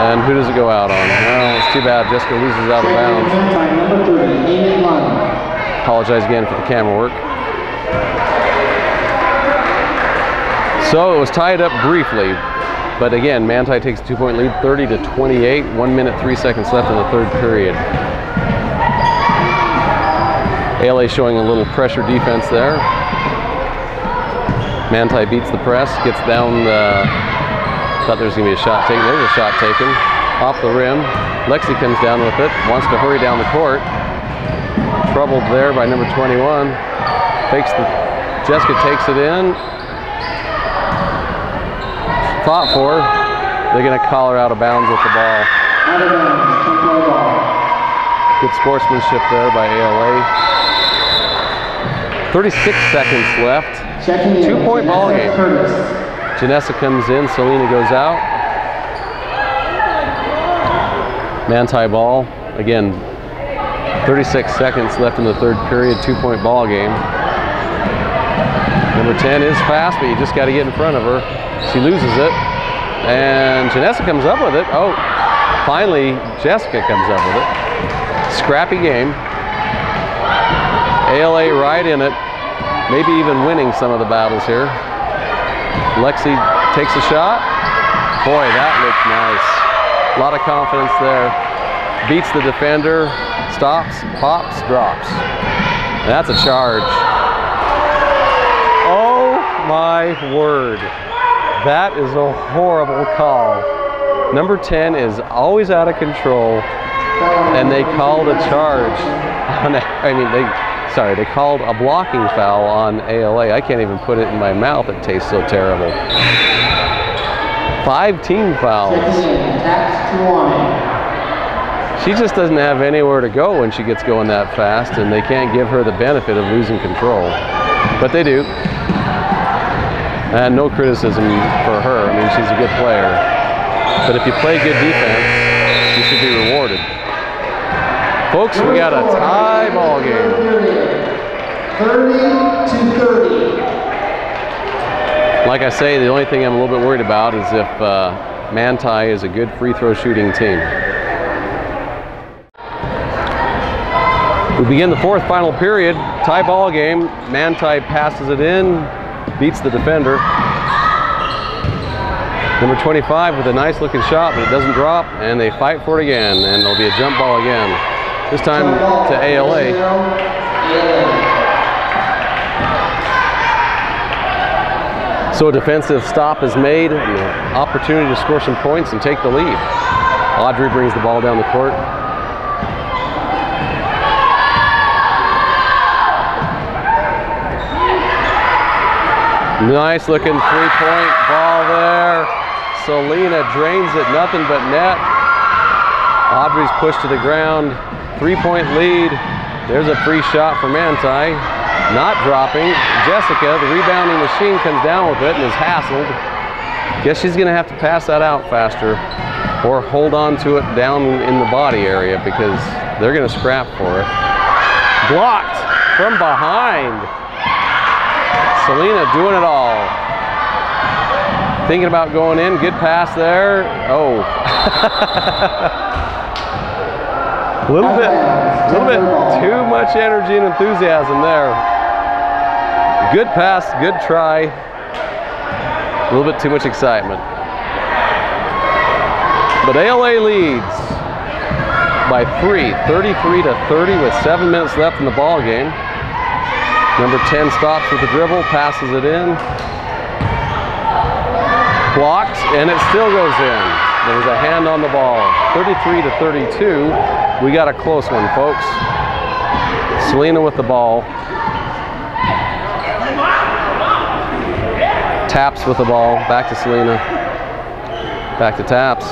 [SPEAKER 1] And who does it go out on? Oh, it's too bad. Jessica loses out of bounds. Apologize again for the camera work. So it was tied up briefly, but again, Manti takes a two-point lead, 30 to 28. One minute, three seconds left in the third period. ALA showing a little pressure defense there. Manti beats the press, gets down the, thought there was gonna be a shot taken. There's a shot taken off the rim. Lexi comes down with it, wants to hurry down the court. Troubled there by number 21. Fakes the, Jessica takes it in, fought for. They're going to call her out of bounds with the ball.
[SPEAKER 2] Out of bounds, tempo ball.
[SPEAKER 1] Good sportsmanship there by ALA. 36 seconds left. Two-point ball game. Janessa comes in, Selena goes out. Manti ball. Again, 36 seconds left in the third period, two-point ball game. Number 10 is fast, but you just got to get in front of her. She loses it, and Janessa comes up with it. Oh, finally, Jessica comes up with it. Scrappy game. ALA right in it, maybe even winning some of the battles here. Lexi takes a shot. Boy, that looked nice. A lot of confidence there. Beats the defender, stops, pops, drops. That's a charge. Oh my word. That is a horrible call. Number 10 is always out of control, and they called a charge. on. I mean, they sorry, they called a blocking foul on ALA. I can't even put it in my mouth. It tastes so terrible. Five team fouls. She just doesn't have anywhere to go when she gets going that fast, and they can't give her the benefit of losing control. But they do. And no criticism for her. I mean, she's a good player. But if you play good defense, you should be rewarded. Folks, we got a tie ball game.
[SPEAKER 2] Thirty to thirty.
[SPEAKER 1] Like I say, the only thing I'm a little bit worried about is if uh, Manti is a good free throw shooting team. We begin the fourth final period. Tie ball game. Manti passes it in, beats the defender. Number 25 with a nice looking shot, but it doesn't drop, and they fight for it again, and there'll be a jump ball again. This time to ALA. So a defensive stop is made, and an opportunity to score some points and take the lead. Audrey brings the ball down the court. Nice looking three point ball there. Selena drains it, nothing but net. Audrey's pushed to the ground. Three point lead. There's a free shot for Manti. Not dropping. Jessica, the rebounding machine, comes down with it and is hassled. Guess she's going to have to pass that out faster or hold on to it down in the body area because they're going to scrap for it. Blocked from behind. Selena doing it all. Thinking about going in. Good pass there. Oh. a little bit, a little bit too much energy and enthusiasm there. Good pass, good try. A little bit too much excitement. But ALA leads by three, 33 to 30 with seven minutes left in the ball game. Number 10 stops with the dribble, passes it in. Blocked, and it still goes in. There was a hand on the ball. 33 to 32. We got a close one, folks. Selena with the ball. Taps with the ball. Back to Selena. Back to Taps.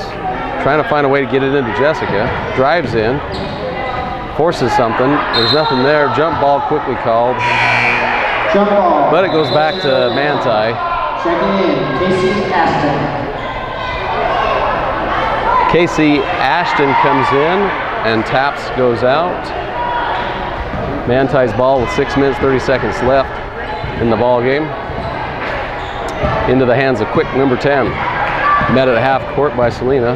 [SPEAKER 1] Trying to find a way to get it into Jessica. Drives in. Forces something. There's nothing there. Jump ball quickly called. But it goes back to Manti.
[SPEAKER 2] Checking in, Casey
[SPEAKER 1] Ashton comes in and taps goes out. Manti's ball with six minutes, 30 seconds left in the ball game. Into the hands of quick number 10. Met at half court by Selena.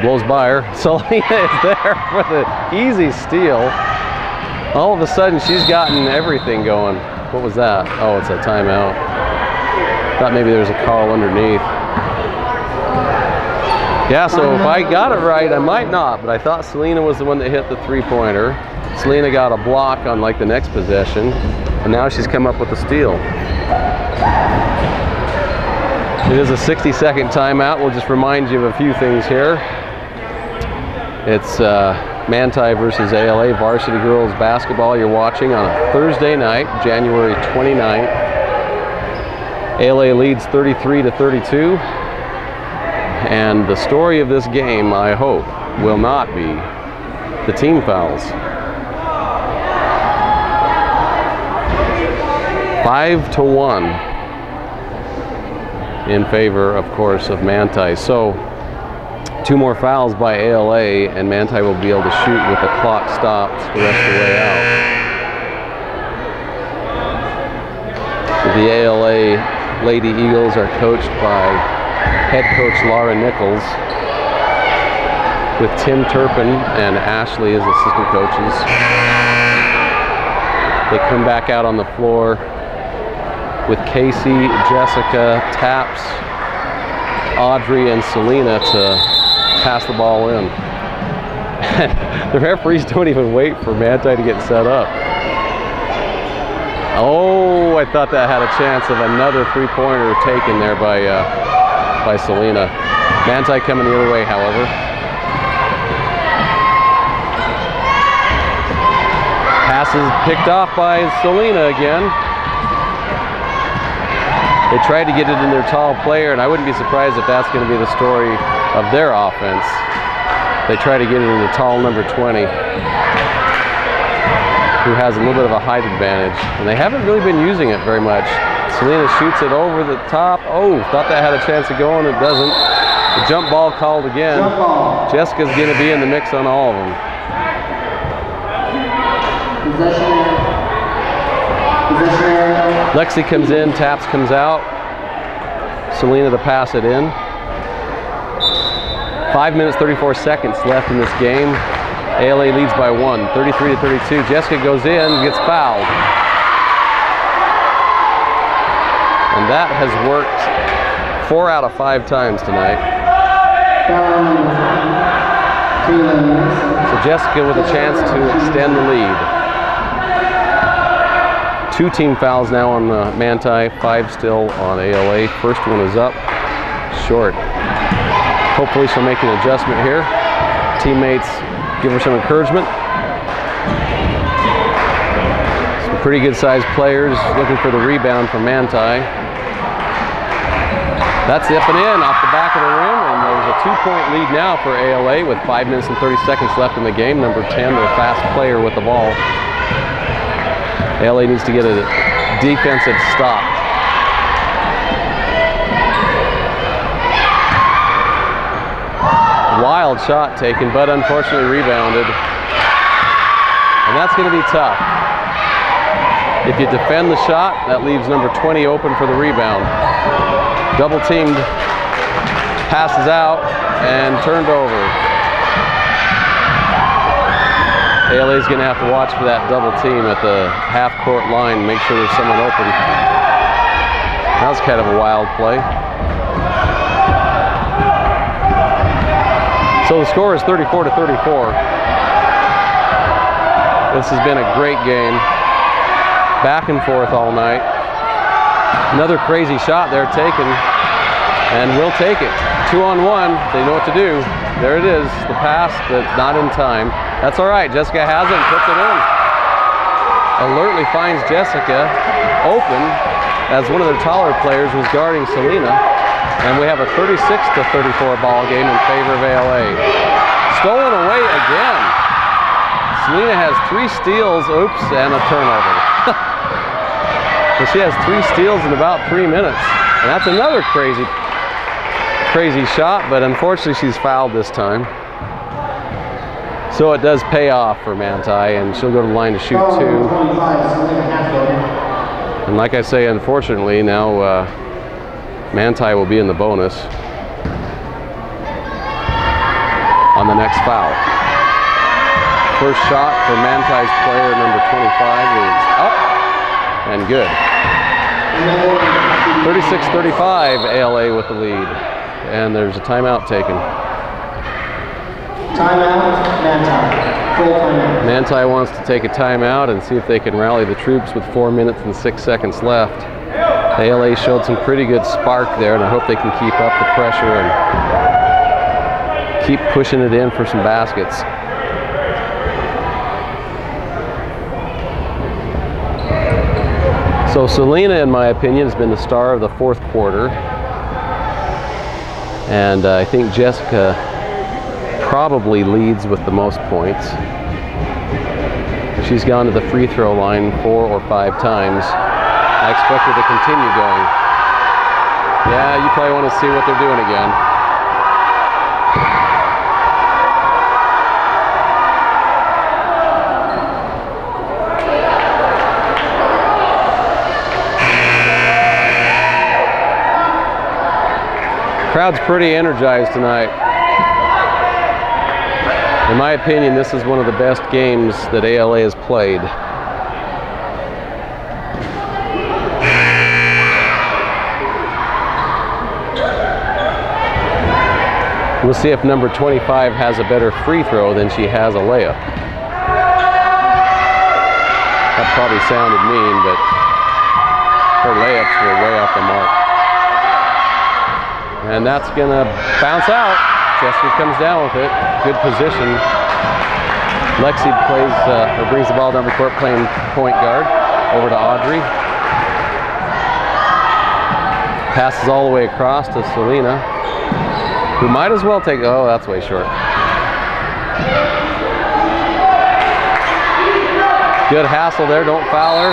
[SPEAKER 1] Blows by her. Selena is there for the easy steal. All of a sudden, she's gotten everything going. What was that? Oh, it's a timeout. Thought maybe there was a call underneath. Yeah, so if I got it right, I might not, but I thought Selena was the one that hit the three-pointer. Selena got a block on like the next possession, and now she's come up with a steal. It is a 60-second timeout. We'll just remind you of a few things here. It's uh, Manti versus ALA varsity girls basketball you're watching on a Thursday night, January 29th. ALA leads 33 to 32. And the story of this game, I hope, will not be the team fouls. Five to one in favor, of course, of Manti. So two more fouls by ALA, and Manti will be able to shoot with the clock stopped the rest of the way out. The ALA Lady Eagles are coached by head coach Laura Nichols with Tim Turpin and Ashley as assistant coaches. They come back out on the floor with Casey, Jessica, Taps, Audrey, and Selena to pass the ball in. the referees don't even wait for Manti to get set up. Oh, I thought that had a chance of another three-pointer taken there by uh, by Selena. Manti coming the other way, however. Pass is picked off by Selena again. They tried to get it in their tall player, and I wouldn't be surprised if that's going to be the story of their offense. They try to get it in the tall number 20, who has a little bit of a height advantage. And they haven't really been using it very much. Selena shoots it over the top. Oh, thought that had a chance of going. It doesn't. The jump ball called again.
[SPEAKER 2] Ball.
[SPEAKER 1] Jessica's going to be in the mix on all of them.
[SPEAKER 2] Possession. Possession area.
[SPEAKER 1] Lexi comes in, taps comes out. Selena to pass it in. Five minutes, 34 seconds left in this game. ALA leads by one, 33 to 32. Jessica goes in, gets fouled. And that has worked four out of five times tonight. So Jessica with a chance to extend the lead. Two team fouls now on uh, Manti, five still on ALA. First one is up, short. Hopefully she'll make an adjustment here. Teammates give her some encouragement. Some pretty good sized players looking for the rebound from Manti. That's up and in off the back of the rim, and there's a two-point lead now for ALA with five minutes and 30 seconds left in the game. Number 10, their fast player with the ball. ALA needs to get a defensive stop. Wild shot taken, but unfortunately rebounded. And that's going to be tough. If you defend the shot, that leaves number 20 open for the rebound. Double teamed, passes out, and turned over. ALA is going to have to watch for that double team at the half court line, make sure there's someone open. That was kind of a wild play. So the score is 34 to 34. This has been a great game. Back and forth all night. Another crazy shot there taken, and we'll take it. Two on one, they know what to do. There it is, the pass, but not in time. That's all right, Jessica has it and puts it in. Alertly finds Jessica open as one of their taller players was guarding Selena. And we have a 36 to 34 ball game in favor of ALA. Stolen away again. Selena has three steals, oops, and a turnover. so she has three steals in about three minutes. And that's another crazy, crazy shot, but unfortunately she's fouled this time. So it does pay off for Manti, and she'll go to the line to shoot two.
[SPEAKER 2] number 25, Selena Hatfield.
[SPEAKER 1] And like I say, unfortunately, now uh, Manti will be in the bonus on the next foul. First shot for Manti's player number 25 is up and good. 36-35 ALA with the lead. And there's a timeout taken.
[SPEAKER 2] Timeout, Manti. Full timeout.
[SPEAKER 1] Manti wants to take a timeout and see if they can rally the troops with four minutes and six seconds left. ALA showed some pretty good spark there, and I hope they can keep up the pressure and keep pushing it in for some baskets. So Selena, in my opinion, has been the star of the fourth quarter. And uh, I think Jessica probably leads with the most points. She's gone to the free throw line four or five times. I expect her to continue going. Yeah, you probably want to see what they're doing again. Crowd's pretty energized tonight. In my opinion, this is one of the best games that ALA has played. We'll see if number 25 has a better free throw than she has a layup. That probably sounded mean, but her layups were way off the mark. And that's gonna bounce out. Jessica comes down with it. Good position. Lexi plays uh, or brings the ball down the court playing point guard over to Audrey. Passes all the way across to Selena, who might as well take. Oh, that's way short. Good hassle there. Don't foul her.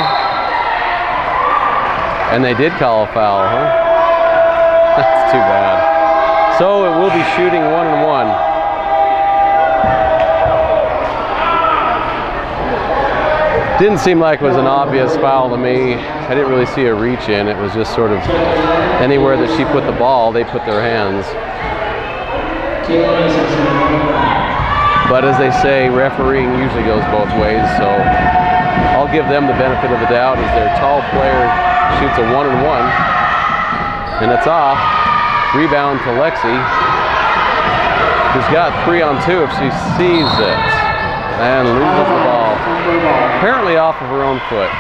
[SPEAKER 1] And they did call a foul, huh? That's too bad. So it will be shooting one and one. Didn't seem like it was an obvious foul to me. I didn't really see a reach in. It was just sort of anywhere that she put the ball, they put their hands.
[SPEAKER 2] Kayla Mason shooting one and one.
[SPEAKER 1] But as they say, refereeing usually goes both ways, so I'll give them the benefit of the doubt as their tall player shoots a one and one. And it's off. Rebound to Lexi, who's got three on two if she sees it. And loses the ball.
[SPEAKER 2] Ball.
[SPEAKER 1] Apparently off of her own foot.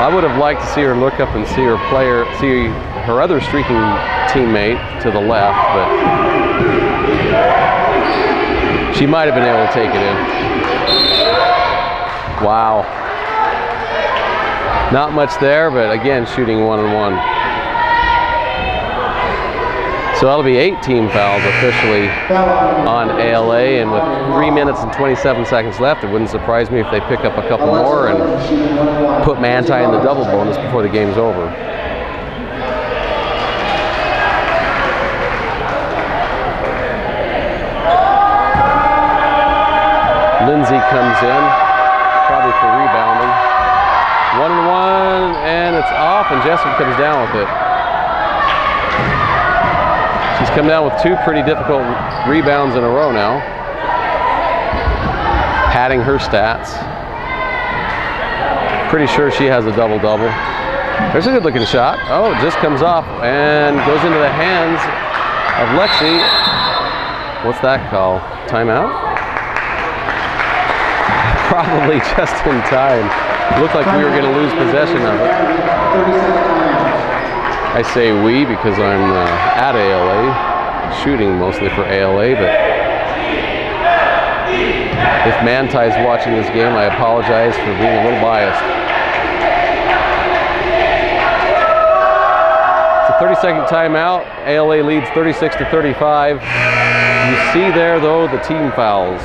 [SPEAKER 1] I would have liked to see her look up and see her player, see her other streaking teammate to the left, but she might have been able to take it in. Wow. Not much there, but again, shooting one and one. So that'll be eight team fouls officially
[SPEAKER 2] on
[SPEAKER 1] on And with three minutes and 27 seconds left, it wouldn't surprise me if they pick up a couple more and put Manti in the double bonus before the game's over. Lindsay comes in, probably for rebounding. One and one, and it's off, and Jessup comes down with it. She's come down with two pretty difficult rebounds in a row now, padding her stats. Pretty sure she has a double double. There's a good looking shot. Oh, it just comes off and goes into the hands of Lexi. What's that call? Timeout? Probably just in time. Looked like we were going to lose possession of it.
[SPEAKER 2] 30 second timeout.
[SPEAKER 1] I say we because I'm uh, at ALA, shooting mostly for ALA, but if Manti is watching this game, I apologize for being a little biased. It's a 30 second timeout. ALA leads 36 to 35. You see there, though, the team fouls.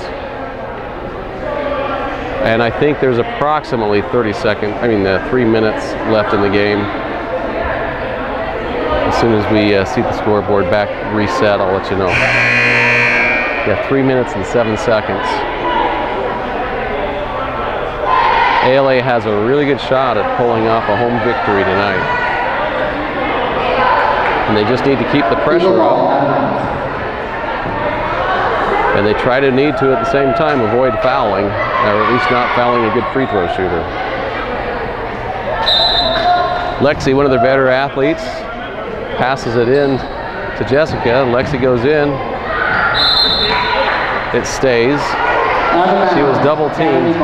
[SPEAKER 1] And I think there's approximately 30 seconds, I mean, uh, three minutes left in the game. As soon as we uh, see the scoreboard back reset, I'll let you know. Yeah, three minutes and seven seconds. ALA has a really good shot at pulling off a home victory tonight. And they just need to keep the pressure up.
[SPEAKER 2] out of bounds.
[SPEAKER 1] And they try to need to at the same time avoid fouling, or at least not fouling a good free throw shooter. Lexi, one of their better athletes, passes it in to Jessica. Lexi goes in. It stays. She was double teamed.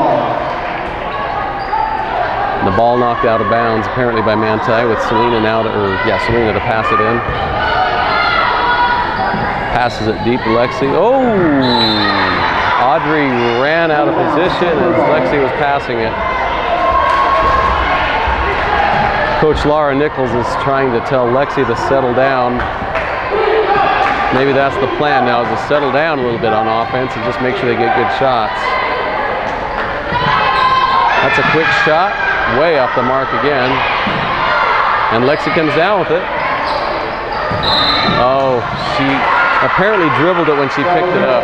[SPEAKER 2] Ball.
[SPEAKER 1] The ball knocked out of bounds apparently by Manti with Selena now to, or yeah, Selena to pass it in. Passes it deep to Lexi. Oh! Audrey ran out of position as Lexi was passing it. Coach Laura Nichols is trying to tell Lexi to settle down. Maybe that's the plan now, is to settle down a little bit on offense and just make sure they get good shots. That's a quick shot, way off the mark again. And Lexi comes down with it. Oh, she apparently dribbled it when she picked it up.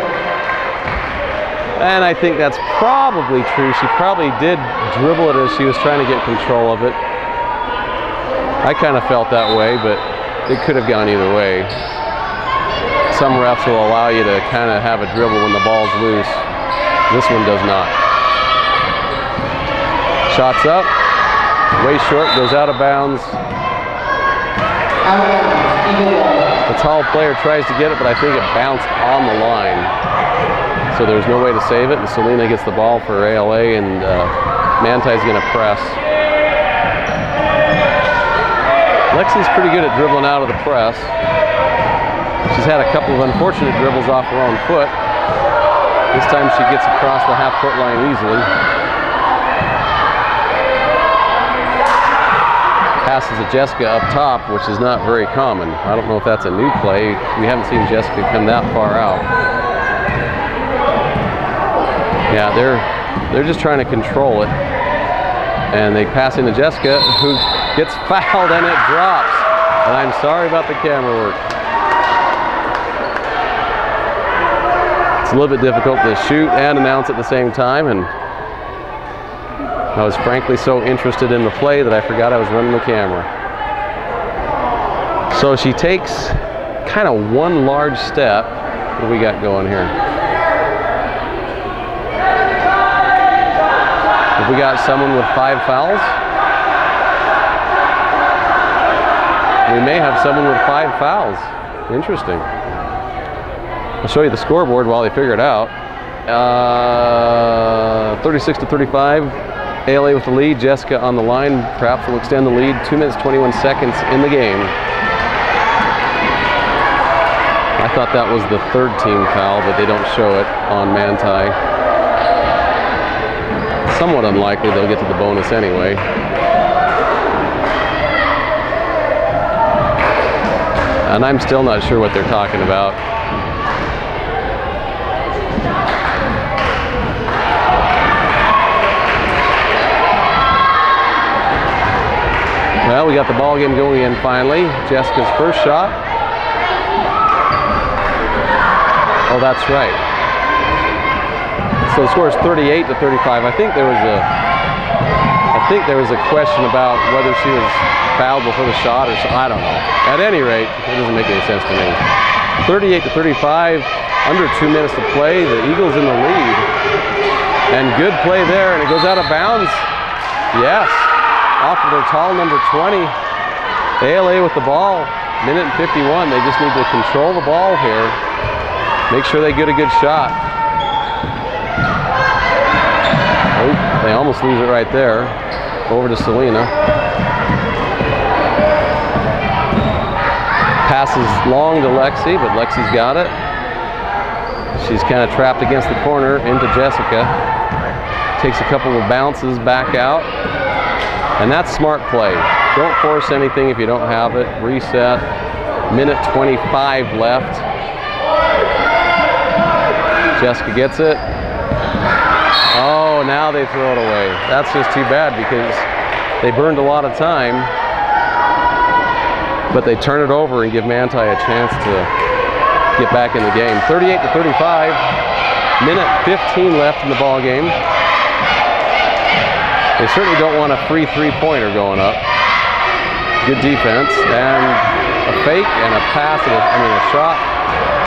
[SPEAKER 1] And I think that's probably true. She probably did dribble it as she was trying to get control of it. I kind of felt that way, but it could have gone either way. Some refs will allow you to kind of have a dribble when the ball's loose. This one does not. Shots up, way short, goes out of bounds. The tall player tries to get it, but I think it bounced on the line. So there's no way to save it, and Selena gets the ball for ALA, and uh, Manti's going to press. Lexi's pretty good at dribbling out of the press. She's had a couple of unfortunate dribbles off her own foot. This time she gets across the half court line easily. Passes to Jessica up top, which is not very common. I don't know if that's a new play. We haven't seen Jessica come that far out. Yeah, they're they're just trying to control it. And they pass into Jessica, who gets fouled and it drops. And I'm sorry about the camera work. It's a little bit difficult to shoot and announce at the same time, and I was frankly so interested in the play that I forgot I was running the camera. So she takes kind of one large step. What do we got going here? Have we got someone with five fouls? We may have someone with five fouls. Interesting. I'll show you the scoreboard while they figure it out. Uh, 36 to 35. ALA with the lead. Jessica on the line. Perhaps will extend the lead. Two minutes 21 seconds in the game. I thought that was the third team foul, but they don't show it on Manti. Somewhat unlikely they'll get to the bonus anyway. And I'm still not sure what they're talking about. Well, we got the ball game going in finally. Jessica's first shot. Oh, that's right. So the score is 38 to 35. I think there was a I think there was a question about whether she was fouled before the shot or so, I don't know. At any rate, it doesn't make any sense to me. 38 to 35, under two minutes to play. The Eagles in the lead. And good play there, and it goes out of bounds. Yes, off of their tall number 20. ALA with the ball, minute and 51. They just need to control the ball here. Make sure they get a good shot. Oh, they almost lose it right there. Over to Selena. Passes long to Lexi, but Lexi's got it. She's kind of trapped against the corner into Jessica. Takes a couple of bounces back out. And that's smart play. Don't force anything if you don't have it. Reset. Minute 25 left. Jessica gets it. Oh, now they throw it away. That's just too bad because they burned a lot of time. But they turn it over and give Manti a chance to get back in the game. 38 to 35. Minute 15 left in the ball game. They certainly don't want a free three-pointer going up. Good defense and a fake and a pass and a, I mean a shot.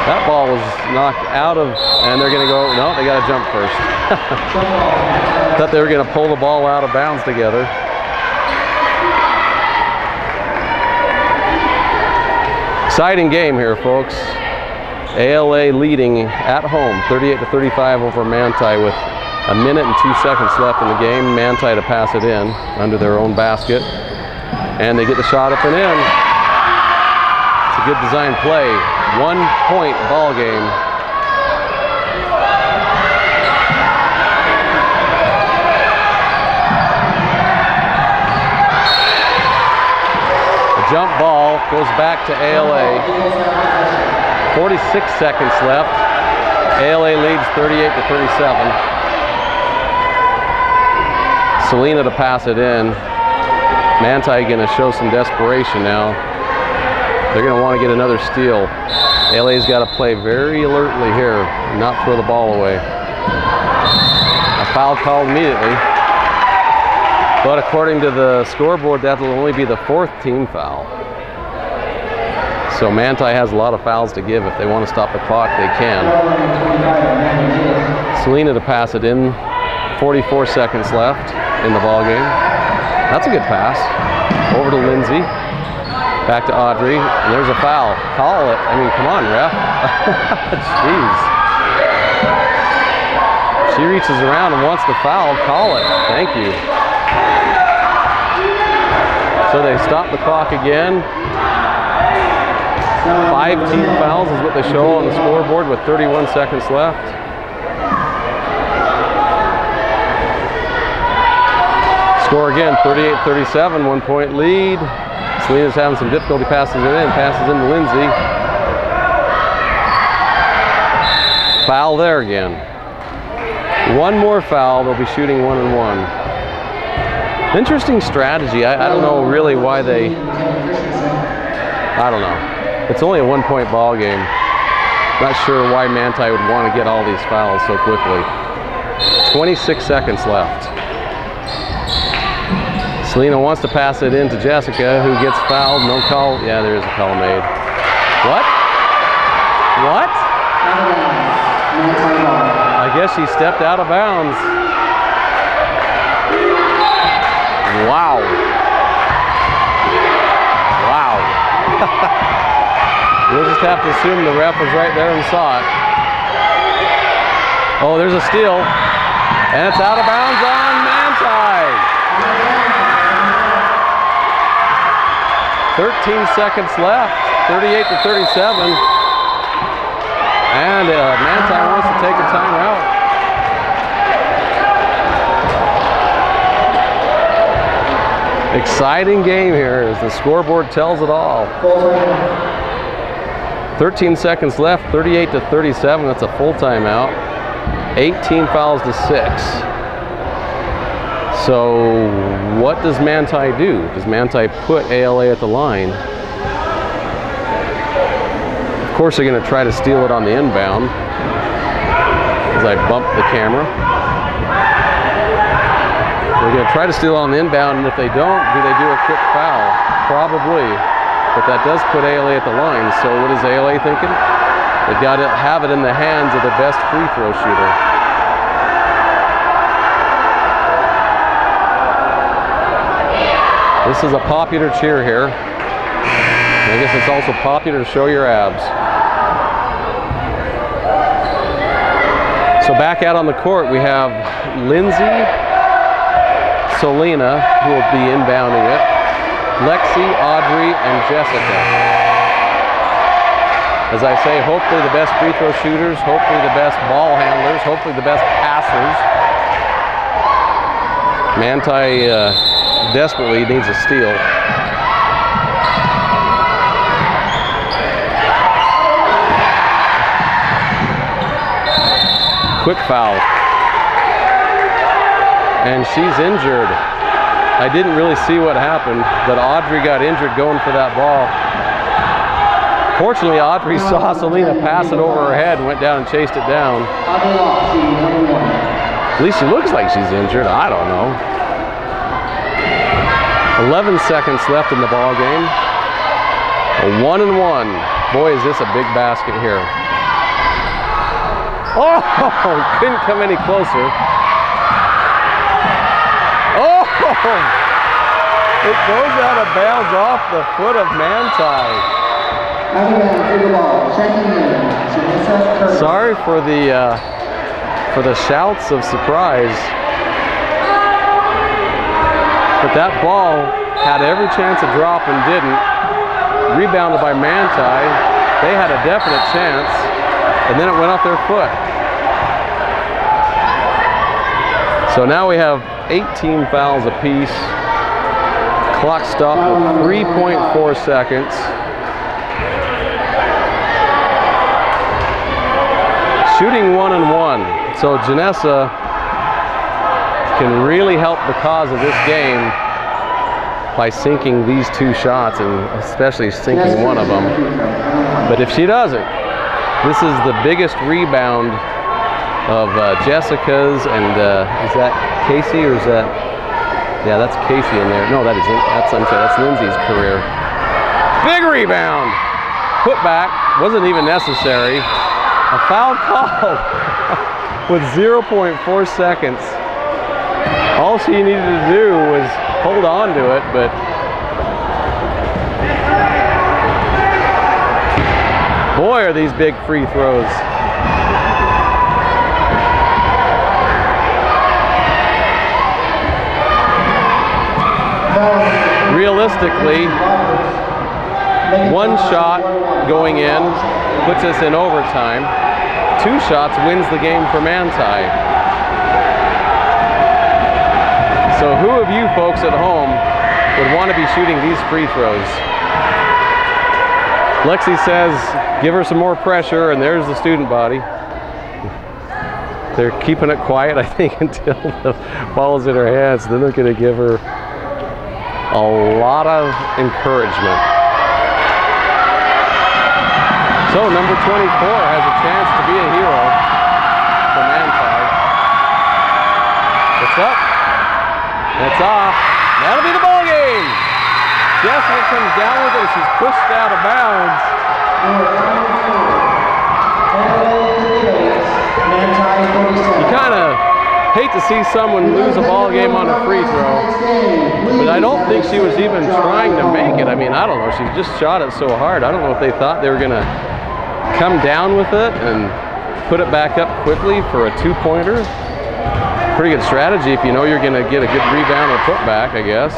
[SPEAKER 1] That ball was knocked out of, and they're going to go. No, they got to jump first. Thought they were going to pull the ball out of bounds together. Exciting game here, folks. ALA leading at home, 38 to 35 over Manti with a minute and two seconds left in the game. Manti to pass it in under their own basket. And they get the shot up and in. It's a good design play. One point ball game. The jump ball goes back to ALA. 46 seconds left. ALA leads 38 to 37. Selena to pass it in. Manti going to show some desperation now. They're going to want to get another steal. LA's got to play very alertly here, not throw the ball away. A foul called immediately. But according to the scoreboard, that'll only be the fourth team foul. So Manti has a lot of fouls to give. If they want to stop the clock, they can. Selena to pass it in. 44 seconds left in the ball game. That's a good pass. Over to Lindsay. Back to Audrey. There's a foul. Call it. I mean, come on, ref. Jeez. She reaches around and wants to foul. Call it. Thank you. So they stop the clock again. Five team fouls is what they show on the scoreboard with 31 seconds left. Score again, 38-37, one point lead. Selena's having some difficulty passing it in, passes into Lindsay. Foul there again. One more foul, they'll be shooting one and one. Interesting strategy. I, I don't know really why they, I don't know. It's only a one point ball game. Not sure why Manti would want to get all these fouls so quickly. 26 seconds left. Selena wants to pass it in to Jessica, who gets fouled. No call. Yeah, there is a call made. What? What? I guess she stepped out of bounds. Wow. Wow. we'll just have to assume the ref was right there and saw it. Oh, there's a steal. And it's out of bounds on 13 seconds left. 38 to 37. And uh, Manti wants to take a timeout. Exciting game here as the scoreboard tells it all. 13 seconds left, 38 to 37. That's a full timeout. 18 fouls to six. So what does Manti do? Does Manti put ALA at the line? Of course, they're going to try to steal it on the inbound. As I bump the camera. They're going to try to steal on the inbound, and if they don't, do they do a quick foul? Probably. But that does put ALA at the line. So what is ALA thinking? They've got to have it in the hands of the best free throw shooter. This is a popular cheer here. I guess it's also popular to show your abs. So back out on the court, we have Lindsay, Selena, who will be inbounding it, Lexi, Audrey, and Jessica. As I say, hopefully the best free throw shooters, hopefully the best ball handlers, hopefully the best passers. Manti uh, desperately needs a steal. Quick foul. And she's injured. I didn't really see what happened, but Audrey got injured going for that ball. Fortunately, Audrey saw Selena pass it over her head and went down and chased it down. At least she looks like she's injured. I don't know. 11 seconds left in the ball game. A one and one. Boy, is this a big basket here. Oh, couldn't come any closer. Oh, it goes out of bounds off the foot of Manti. Sorry for the uh, for the shouts of surprise. But that ball had every chance to drop and didn't. Rebounded by Manti. They had a definite chance, and then it went off their foot. So now we have 18 fouls apiece. Clock with 3.4 seconds. Shooting one and one. So Janessa can really help the cause of this game by sinking these two shots and especially sinking one of them. But if she doesn't, this is the biggest rebound of uh, Jessica's and uh, is that Casey or is that yeah that's Casey in there. No that isn't that's I'm sorry that's Lindsay's career. Big rebound. Put back. Wasn't even necessary. A foul called with 0.4 seconds all she needed to do was hold on to it but boy are these big free throws realistically, one shot going in puts us in overtime. Two shots wins the game for Manti. So who of you folks at home would want to be shooting these free throws? Lexi says, give her some more pressure, and there's the student body. They're keeping it quiet, I think, until the ball's in her hands. Then they're going to give her a lot of encouragement. So number 24 has a chance to be a hero for Manti. It's up. It's off. That'll be the ball game. Jessica comes down with it. She's pushed out of bounds. You kind of hate to see someone lose a ball game on a free throw, but I don't think she was even trying to make it. I mean, I don't know. She just shot it so hard. I don't know if they thought they were going to come down with it and put it back up quickly for a two-pointer. Pretty good strategy if you know you're going to get a good rebound or putback, I guess.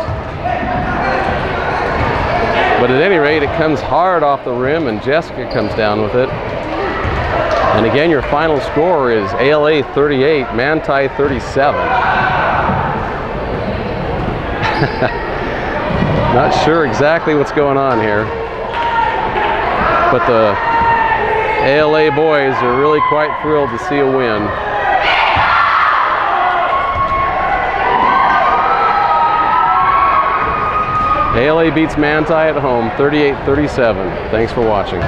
[SPEAKER 1] But at any rate, it comes hard off the rim, and Jessica comes down with it. And again, your final score is ALA 38, Manti 37. Not sure exactly what's going on here. But the ALA boys are really quite thrilled to see a win. ALA beats Manti at home 38-37. Thanks for watching.